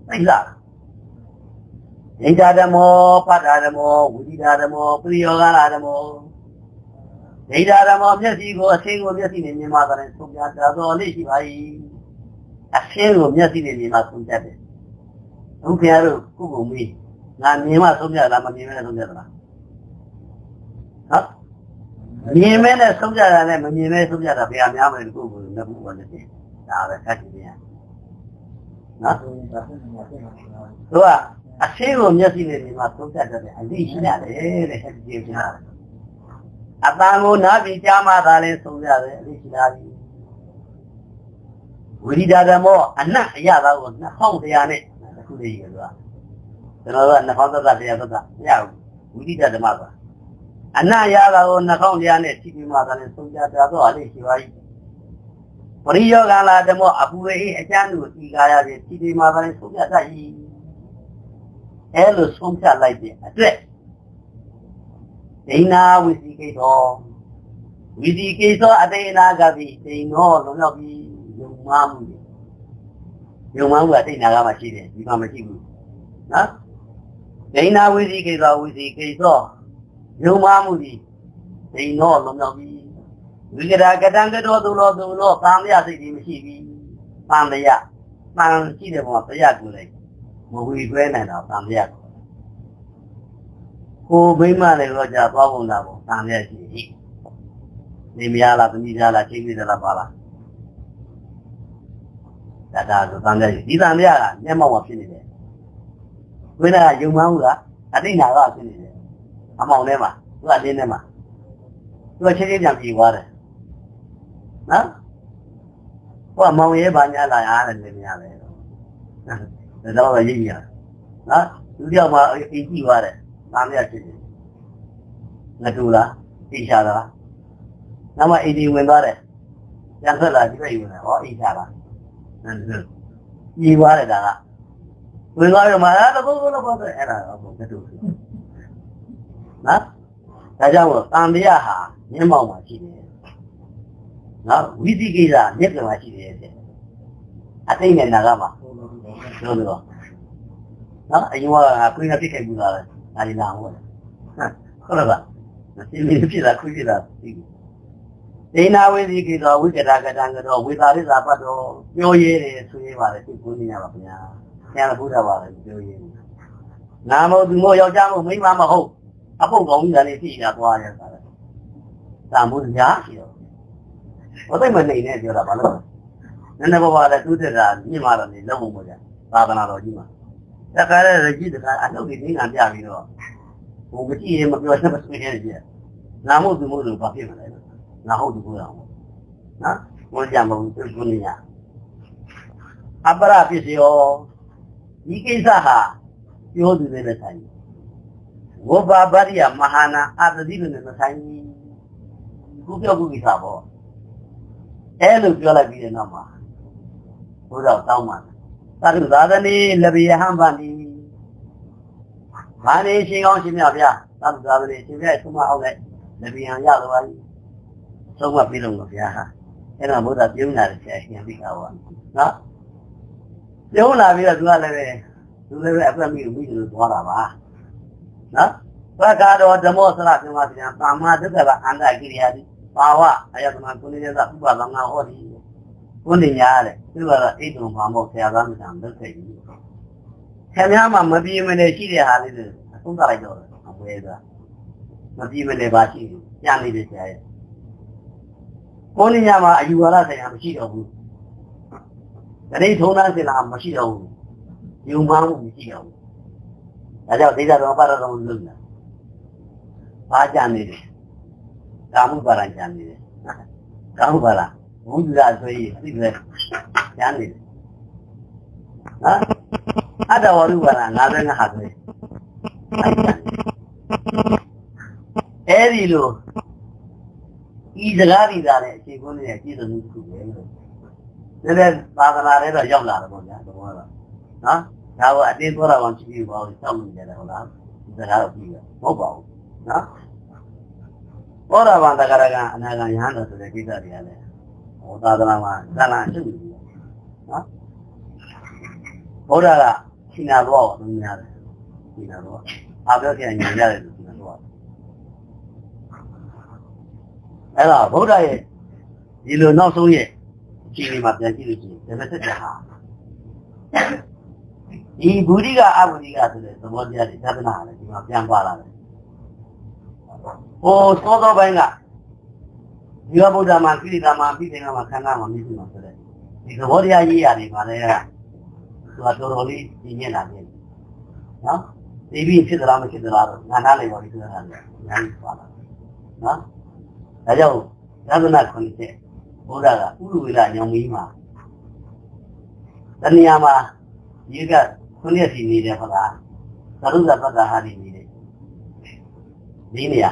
Speaker 1: သိလား ဣဒာဓမောပတ္တာဓမောဝိဒာဓမောပရိယောဂာဓမောဒိဋ္ဌာဓမ္မမျက်စိကိုအဆင်းကိုမျက်စိနဲ့မြင်မှသာတယ်ဆုံးဖြတ်တာတော်လေးရှိပါ၏အဆင်းကိုမျက်စိနဲ့မြင်မှဆုံးဖြတ်တယ်ဘုရားတို့ကုကုမီးငါမြင်မှဆုံးဖြတ်လားမမြင်မဲနဲ့ဆုံးဖြတ်လားဟုတ်မြင်မဲနဲ့ဆုံးဖြတ်တာနဲ့မမြင်မဲဆုံးဖြတ်တာဘယ်အများမလဲကုကုနှစ်ခုပါလေဒါပဲခက်ကြည့်နေရနော်သူက အဆင်းကိုမျက်စိနဲ့မြင်မှဆုံးဖြတ်တယ်အလိရှိရတယ်တဲ့ဆက်ကြည့်ပြရတယ်အတန်ကိုနားပြီးကြားမှသာလဲဆုံးရတယ်အလိရှိတာကြီးဝိရိဒဓမ္မောအနတ်အရသာကို2100နဲ့အခုလေးရတော့ကျွန်တော်က2000သက်သက်တရားသက်သက်မရဘူးဝိရိဒဓမ္မပါအနရတာကိုနှာခေါင်းတရားနဲ့ထိပြီးမှသာလည်းဆုံးကြပြတော့အလေးရှိပါ၏ပရိယောဂလာဓမ္မအပူရေအကျမ်းတို့ဤကာယဖြင့်ထိပြီးမှသာလည်းဆုံးကြတတ်၏ အဲလိုဆုံးဖြတ်လိုက်တဲ့အတွက်ဒိနာဝိသိကိသောဝိသိကိသောအတေနာကတိဒိနောလုံးရောက်ပြီးယုံမှမှုယုံမှမှုအတိတ်နာကမှရှိတယ်ဒီမှာမရှိဘူးနော်ဒိနာဝိသိကိသောဝိသိကိသောယုံမှမှုဒီဒိနောလုံးရောက်ပြီးဝိကရာကတံကတော်သူတော်သူတော်သံဃာစိတ်ကြီးမရှိဘူးသံဃာသံရှိတဲ့ဘုံကတရားကိုလိုက် မဝီတွဲနိုင်တော့သံဃာကိုမိမလည်းတော့ကြာသွားပုံတာပေါ့သံဃာရှိ၏နေမရလားသမီးသားလားချိန်ပြီးသလားပါလားဒါဒါဆိုသံဃာရှိဒီသံဃာကမျက်မှောက်မှာဖြစ်နေတယ်ဝိနာကယုံမှန်းဘူးလားအတိတ်နာကဖြစ်နေတယ်အမောင်ထဲမှာသူကအတင်းထဲမှာသူကချင်းချင်းပြန်ပြေသွားတယ်နော်ဟိုကမောင်ရဲပါညာလာရတယ်နေမရပဲ ဒါတော့ရိပ်ရနော်သူတယောက်မှအိမ်ကြည့်သွားတယ်သားမရဖြစ်တယ်ငတူလားအိရှာလားနောက်မှအိမ်ဒီဝင်သွားတယ်ပြန်ဆက်လာဒီဘက်ဝင်တယ်ဟောအိရှာလားညီသွားတယ်ဒါကဝင်သွားတော့မှအဲ့ဒါဘုဘလို့ပေါ့အဲ့ဒါတော့ငတူနော်ဒါကြောင့်တန်တရားဟာမျက်မှောက်မှာရှိတယ်နော်ဝိသိကိစ္စမျက်ကမှာရှိတယ်တဲ့အသိဉာဏ်နာကမှာ လို့လို့နော်အရင်ကကိုယ်ကပြစ်ခဲ့ဘူးလားဒါဒီလာဟုတ်ဟုတ်လားဗျဒီလိုဖြစ်တာခွဖြစ်တာသိတယ်ဒေနာဝိသိကိသောဝိကတာကတံကတော့ဝေသာရိသာပတ်တော်ပြောရဲတယ်ဆိုရပါတယ်သိကိုနေရပါဗျာဆရာဘုရားပါပဲပြောရဲနာမသူမို့ယောက်ျားမို့မိန်းမမဟုတ်အပုတ်ကောင်းကြီးလည်းသိတာသွားရတာ။သာမှုညာရှိတော့ဘုသိမနေနဲ့ပြောတာဘာလို့လဲ။ နည်းနည်းပါးပါးလည်းသူတက်တာမြင်မာတော့နေလုံးဝမကြ။သာသနာတော်ကြီးမှာ။တခါလဲရကြီးတခါအလုပ်တွေနင်းငံပြပြီးတော့ဟိုမကြည့်ရင်မပြောချက်မဆွေးရကြ။နာမှုသူမှုလို့ဘာဖြစ်မလဲ။နာဟုတ်သူကိုရအောင်။နော်။ဘုန်းကြမဟုတ်သူကုနေရ။အပရပစ္စယောဒီကိစ္စဟာပြောသူတွေလည်းဆိုင်ဝဘဗရိယမဟာနာအာတတိလို့နဲ့မဆိုင်ဘူးခုပြောခုကိစ္စပေါ့အဲလိုပြောလိုက်ပြီးတဲ့နောက်မှာ ဘုရားတောင်းပါသာဓုသာသနေလဘိယဟံဗန္တိဘာနေရှင်ကောင်းရှင်မြတ်ဗျာသာဓုသာသနေရှင်မြတ်ဆုံးမအောင်တဲ့လဘိယံရတော့ပါပြီဆုံးမပြီးလို့ဗျာအဲ့တော့ဘုရားပြုံးလာတဲ့ဆရာရှင်ပြီးတော့နော်ပြုံးလာပြီးတော့သူကလည်းပဲသူလည်းပဲအပြတ်မိမိလို့သွားတာပါနော်သက္ကာတော်ဓမ္မောသရပြမပြန်ပါမဒုက္ခကအန္တကိရိယာတိပါဝအယတနာကုဏိယသဥပသံဃာဟောဒီ ကုဏိညာတဲ့သူကတော့အိတ်တုံဘာမို့ဆရာသားမဆံလုပ်ခဲ့ပြီခင်ဗျားမှမပြေမနေရှိတဲ့ဟာလေးတွေအဆုံးသလိုက်တော့အဝဲကမပြေမနေပါရှိပြန်နေတယ်ဆရာရဲ့ကုဏိညာမှာအယူဝါဒဆိုင်ရာမရှိတော့ဘူးတတိထုံးသားစင်လာမရှိတော့ဘူးယုံမှန်းမှုမရှိတော့ဘူးဒါကြောင့်ဒိဋ္ဌတော်ပါရတော်လုံးလာဘာကြံနေတယ်ကာမှုပါရကြံနေတယ်ကာမှုပါရ ဘုရားဆိုရင်သိတယ်ကြံနေတယ်ဟာအတ္တဝရုပါရငါလည်းငါဟာဆိုအဲ့ဒီလိုဤစကားဒီသားနဲ့အခြေကုန်းနဲ့အကြည့်စုံတစ်ခုပဲလို့နည်းနည်းသာသနာထဲတော့ရောက်လာတယ်ပေါ့ဗျာတော့နော်ဒါကအတင်းသွားတာမှကြည့်ပြီးပါဦးစောင့်နေကြတယ်ဟုတ်လားဒီစကားတော့ပြီးတယ်မဟုတ်ပါဘူးနော်ဘောရဘာတကရကအနာဂံယဟန်တော်ဆိုတဲ့ကိစ္စတွေကလည်း ဟောသာသနာမှာသာလန်ရှိနေပြီနော်ဘုရားကရှင်နာတော့ဘုရားတယ်ရှင်နာတော့အာပြောခင်ညင်ရတယ်လို့ရှင်နာတော့အဲ့တော့ဘုရားရဲ့ဒီလိုနောက်ဆုံးရဲ့အချိန်လေးမှာပြန်ကြည့်လို့ရှိရင်ဒါမဲ့သက်တာဟာဒီဘူရိကအဘူရိကဆိုတဲ့သဘောတရားတွေသဒ္ဒနာလည်းဒီမှာပြန်ပါလာတယ်ဟိုသောသောပိုင်းက ဒီဝဗုဒ္ဓမှာကိရိတာမှာပြီးတယ်ကမှာခန္ဓာမှာမြည်မှာဆိုတဲ့ဒီသဘောတရားရေးရတယ်ဗာလဲသူကတော်တော်လေးကြီးညက်လာတယ်နော်ဒီပြီးဖြစ်သလားမဖြစ်သလားတော့ငါနားလည်းပါပြီးဆိုတာလည်းအများကြီးပါလာနော်ဒါကြောင့်သဒ္ဒနာခွန်ချက်ဘုရားကဥရဝေလညောင်မီးမှာတဏှာမှာရေကခုနှစ်စီနေတယ်ဟုတ်လားသရုပ်ဇပတ္တဟာဒီနေတယ်ဒီနေရာ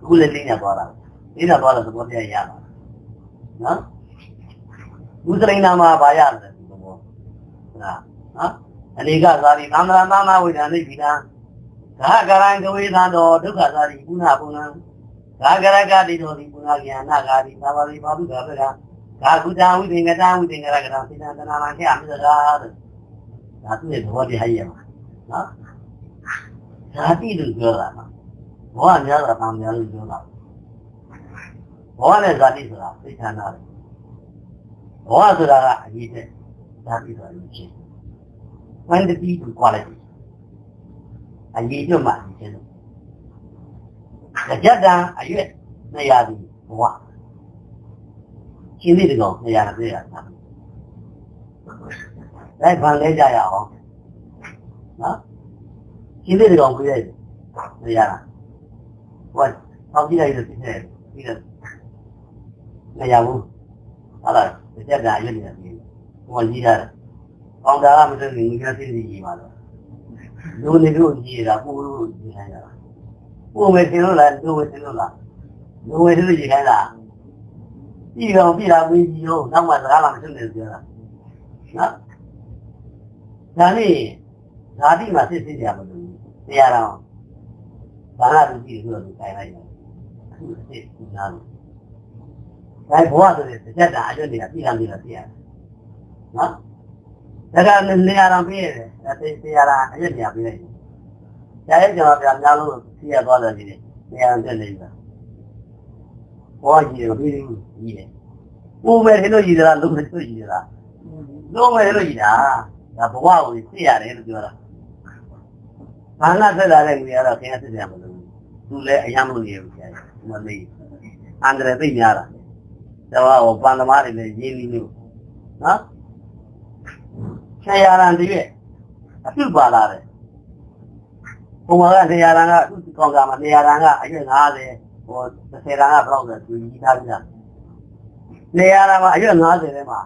Speaker 1: အခုလည်းလိမ့်နေသွားတာ လိမ့်နေသွားတဲ့သဘောတရားရပါနော်မုစလိမ်နာမှာဘာရတယ်ဒီသဘောဟုတ်လားနော်အနေကသာတိသံဃာသံဃာဝိဒာနိဗ္ဗိဒာသာကရံကဝေသံတော်ဒုက္ခသာတိပုဏ္ဏပုဏ္ဏသာကရကတိတော်ဒီပုဏ္ဏဉာဏဂါတိသာဝတိဘာပုဂ္ဂဗေကသာကုတံဝိသင်္ကတံဝိသင်္ကရကတံစိတ္တနာနာခေအမိသရာတဲ့ဒါသူ့ရဲ့သဘောတရားရမှာနော်ဇာတိလို့ပြောတာနော်ဘောကများတာတန်များလို့ပြောတာ ဘောနဲ့ဇာတိဆိုတာသိချမ်းတာလေဘောဆိုတာကအရေးတဲ့ဇာတိဆိုတာလို့ရှိတယ် quantity to quality အရေးကျွတ်မှအရေးကျွတ်ကြက်တံအရွက်နေရာဒီဘဝရှင်းသေးတယ်ကောင်နေရာနဲ့ပြရတာလိုက်ဖန်လဲကြရအောင်နော်ရှင်းသေးတယ်ကောင်ပြရတယ်နေရာလားဟိုအောက်ကြည့်လိုက်လို့ပြည့်တယ်ပြီးတော့ နေရာဘူးဟာလားကြက်တံအရွက်နေရာပြီးဟိုကြီးရတယ်အောင်တာကမသိဘူးငါသိသိကြီးပါတော့လူနေလို့ကြီးတာပို့လို့ကြီးခိုင်းတာပို့မယ်သင်လို့လားလူဝယ်သင်လို့လားလူဝယ်လို့ကြီးခိုင်းတာပြီးတော့ပြီးတာဝေးကြီးဟုတ်နောက်မှစကားမှမသိနေပြောတာနော်ဒါနဲ့ဓာတိမှာစစ်စစ်ကြမလို့တရားတော်ဘာသာသူကြည့်လို့သူခိုင်းလိုက်တယ်အခုအစ်ကိုနားလို့ ဒါဘဝဆိုတဲ့စကြတာအကျွတ်နေတာပြည်လာနေတာသိရတယ်နော်ဒါကနေရာတော်ပြည့်တယ်အဲတေရာအရက်နေရာပြည့်လိုက်တယ်။ဒါရဲ့ကျွန်တော်ပြန်များလို့သိရသွားတယ်ဒီနေရာတက်နေပြီ။ဘောကြီးရပြီးကြီးတယ်။ပုံမဲ့လို့ကြီးသလားလုံးမဲ့လို့ကြီးသလား။လုံးမဲ့လို့ကြီးတာဒါဘဝကိုသိရတယ်လို့ပြောတာ။ဘာနာဆက်လာတဲ့ငွေကတော့ခင်ဗျားသိကြမလို့သူလည်းအယမ်းမလို့နေဘူးဆရာ။မလေးအန္တရာယ်သိများတာ။ ဒါကဟိုပန်သမားတွေလည်းရင်းနှီးလို့နော်ဆရာရန်တည်းအပြုပါလာတယ်။ပုံမှန်ကဆရာရန်ကသူ့ကောင်ကမှဆရာရန်ကအရွယ်50ဟိုဆရာရန်ကဘယ်လောက်လဲသူကြီးထားကြ။ဆရာရန်ကအရွယ်50ထဲမှာ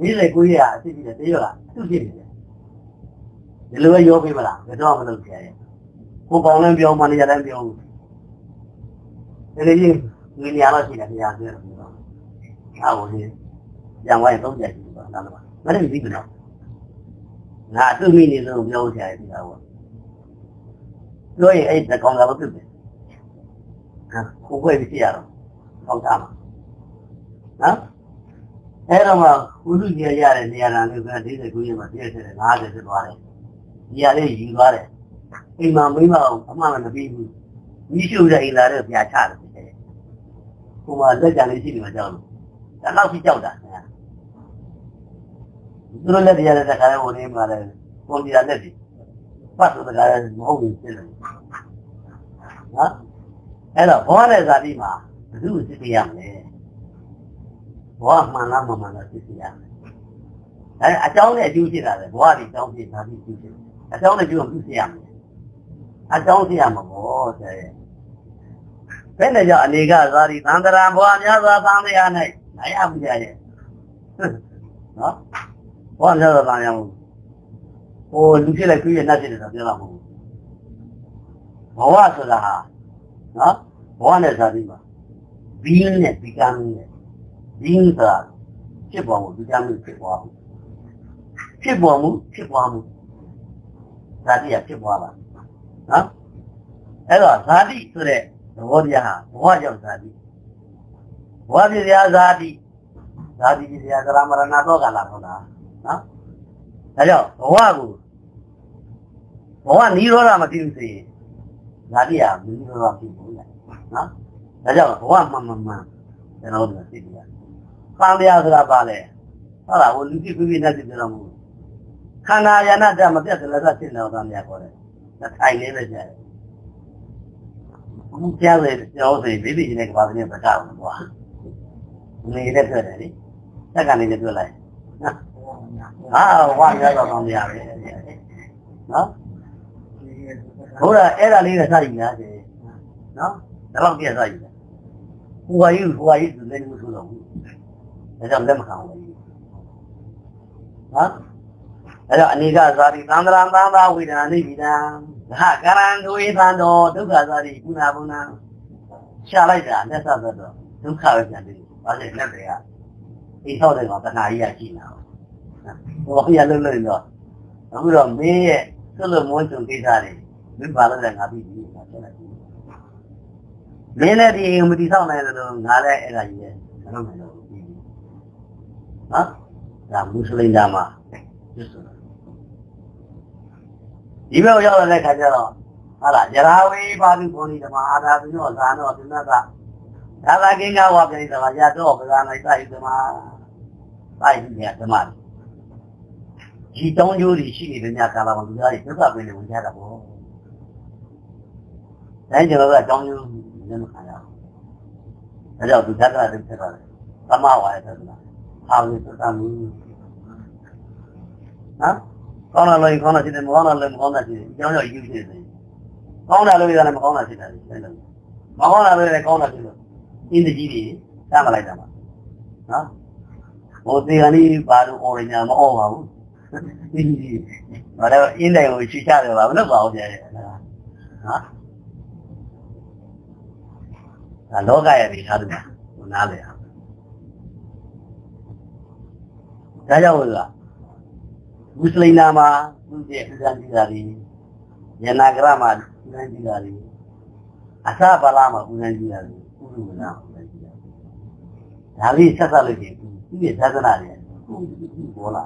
Speaker 1: 49ရက်အစ်စ်ကြီးတယ်တရွတ်ကသူ့ဖြစ်နေတယ်။ဒီလိုပဲရောပေးမလားဘယ်တော့မှမလုပ်ကြရဲ့။ကိုပေါင်းလည်းပြောမှနေရာလည်းပြောဘူး။ဒီလိုကြီးငွေညာတော့ရှိတယ်ဆရာပြောတယ်။ အားကိုကြီးပြန်ဝိုင်းသုံးကြရှိပါလား။မလည်းပြီးပြီနော်။ငါသူ့မိနေလို့ပြောကြရတယ်ဒီကောင်ကပြောရင်အဲ့တကောင်ကလည်းပြုတ်တယ်ဟာကိုယ်ပဲပြရတော့ကောင်းတာမှာနော်အဲ့တော့မှဝိသုကြီးရတဲ့နေရာတိုင်းကဒီတဲ့ကိုကြီးမှာပြည့်စတယ်50ဖြစ်သွားတယ်ဒီရလေးယူသွားတယ်အိမ်မှာမိမအောင်အမှန်မပြီးဘူးမိရှုတဲ့အိမ်လာတဲ့ပြာချတယ်ကိုမလက်ကြလေးရှိနေမှာကြောက်လို့ ဒါတော့ဖြစ်ကြောက်တာသူတို့လက်တရားတဲ့ခါလေးဝင်နေမှာလေပုံပြလက်တွေပတ်ဆိုတဲ့ခါလေးမဟုတ်ဘူးဖြစ်တယ်နော်အဲ့တော့ဘောတဲ့ဇာတိမှာဘယ်သူစစ်ပြရမလဲဘောမှန်လားမမှန်လားစစ်ပြရမယ်အဲအကြောင်းနဲ့အကျိုးဖြစ်တာလေဘောကဒီအကြောင်းဖြစ်ဇာတိဖြစ်တယ်အကြောင်းနဲ့အကျိုးကိုပြုစစ်ရမယ်အကြောင်းဖြစ်ရမှာဘောတဲ့ဘယ်နဲ့ကြောင့်အနေကဇာတိသံတရာဘောများစွာသံဃာ၌ နိုင်ရမှုကြရဲ့နော်ဘောများစွာသံဃာမှုဟိုလူဖြစ်လိုက်ခွေးရနှက်ဖြစ်တယ်ဆိုပြောတာမဟုတ်ဘူးဘဝဆိုတာဟာနော်ဘဝနဲ့ဇာတိမှာ being နဲ့ becoming နဲ့ being ဆိုတာဖြစ်ပေါ်မှု becoming ဖြစ်ပေါ်မှုဖြစ်ပေါ်မှုဖြစ်ပေါ်မှုဇာတိကဖြစ်ပေါ်ပါနော်အဲ့တော့ဇာတိဆိုတဲ့သဘောတရားဟာဘဝကြောင့်ဇာတိ ဘဝပြရာဇာတိဇာတိပြရာသရမရဏတော့ကလာဟုတ်လားနော်ဒါကြောင့်ဘဝကိုဘဝနိရောဓမဖြစ်ဘူးဆိုရင်ဇာတိဟာနိရောဓဖြစ်ဘူးလေနော်ဒါကြောင့်ဘဝမှန်မှန်မှန်ကျွန်တော်တို့သိတယ်။ခံရဆိုတာပါလေဟုတ်လားဟိုလူကြည့်ပြပြနဲ့ကြည့်ကြတော့မဟုတ်ခန္ဓာယနာတမပြတ်တယ်လည်းဖြစ်နေတော့သားများခေါ်တယ်။ဒါထိုင်လေးပဲကြတယ်။ဘုရားရဲ့ပြောစီမိမိချင်းနဲ့ကဘာနဲ့ပကောက် လို့ကွာ။နေတဲ့တွေ့တယ်လေ။တက်ကနေတွေ့လိုက်။ဟာဝါရတော့ကောင်းကြပဲ။နော်။ဘုရားအဲ့ဒါလေးကစယူလားစေ။နော်။ဒါတော့ပြည့်စယူတယ်။ဟိုဟာကြီးဟိုဟာကြီးသူလည်းမဆိုတော့ဘူး။ဒါကြောင့်လက်မခံဘူး။နော်။ဒါကြောင့်အနေကဇာတိသံဃာသံဃာဝေဒနာနိဗ္ဗိဒံဒါကရံဒွေသံတော်ဒုက္ခဇာတိကုဏဘုဏ္ဏရှာလိုက်တာလက်ဆက်သက်တော့ဒုက္ခပဲပြန်တယ် ဘာလဲလက်တွေကအိမ်ဆောက်တဲ့ကောင်တဏှာကြီးရရှိနေတာဟောပြရလို့လို့တော့အခုတော့မင်းရဲ့ဆွလို့မွန်းချုံကိစ္စတွေမင်းဘာလို့လဲငါပြီးပြီငါပြောလိုက်မင်းလည်းဒီအိမ်မတိဆောက်နိုင်တယ်လို့ငါလည်းအဲ့ဒါကြီးရဲ့မလုပ်နိုင်တော့ဘူးနော်ဒါမွတ်စလင်ဒါမှာဒီဘက်ရောက်လာတဲ့ခါကျတော့ဟာလားယရာဝေပါဠိဘုံဒီဓမ္မအာသာသညောဇာနောသနတ သာသာကိင္ကဝပိသမာရတော့ပဇာနိုင်သာယဓမ္မသာယဓမ္မဒီတောင်းကျိုးတွေရှိနေတဲ့ညကာလမှာလူသားတွေဒုက္ခပင်နေဝင်ကြတာပေါ့။ဒါကျွန်တော်ကအကြောင်းကျိုးလည်းမခံရဘူး။ဒါကြောင့်ဒီသက္ကရာတိဖြစ်တာလေ။သမဝါယသက္ကရာ။အာဝိသတမှု။နော်။ကောင်းတာလို့ကောင်းတာရှိတယ်မကောင်းတာလည်းမကောင်းတာရှိတယ်။အကြောင်းကြောင့်ယူရှိတယ်။ကောင်းတာလို့ရတယ်မကောင်းတာရှိတယ်။မကောင်းတာလို့လည်းကောင်းတာရှိတယ်။ အင်းတကြီးတွေစမ်းမလိုက်တာပါ။နော်။ဟိုဒီကနေ့ဘာလို့အော်ရညာမအော်ပါဘူး။ဘာလို့အင်းတိုင်ကိုရှူချတယ်ပါမလုပ်ပါဘူးကြာရဲ့နော်ဒါလောကရဲ့ဒီသားတွေနားလေအောင်ဒါကြောင့်လို့ကမွတ်စလင်နာမှာသူ့ရဲ့ဥဒ္ဒန်ကြီးတာတွေယနာဂရမှာဥဒ္ဒန်ကြီးတာတွေအစပါလာမှာဥဒ္ဒန်ကြီးတာတွေဥဒ္ဒနာဥဒ္ဒန်ကြီးတာ ဒါလေးဆက်ဆက်လို့ရှိရင်သူ့ရဲ့သာသနာတွေပေါ်လာ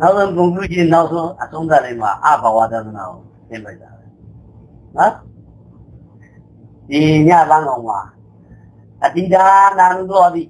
Speaker 1: နောက်ဆုံးဘုံပြုချင်းနောက်ဆုံးအဆုံးသတ်လိုက်မှာအဘဝဒသနာကိုသင်လိုက်တာပဲနော်ဒီညလမ်းကောင်မှာအတိဒါနာနုသောတိ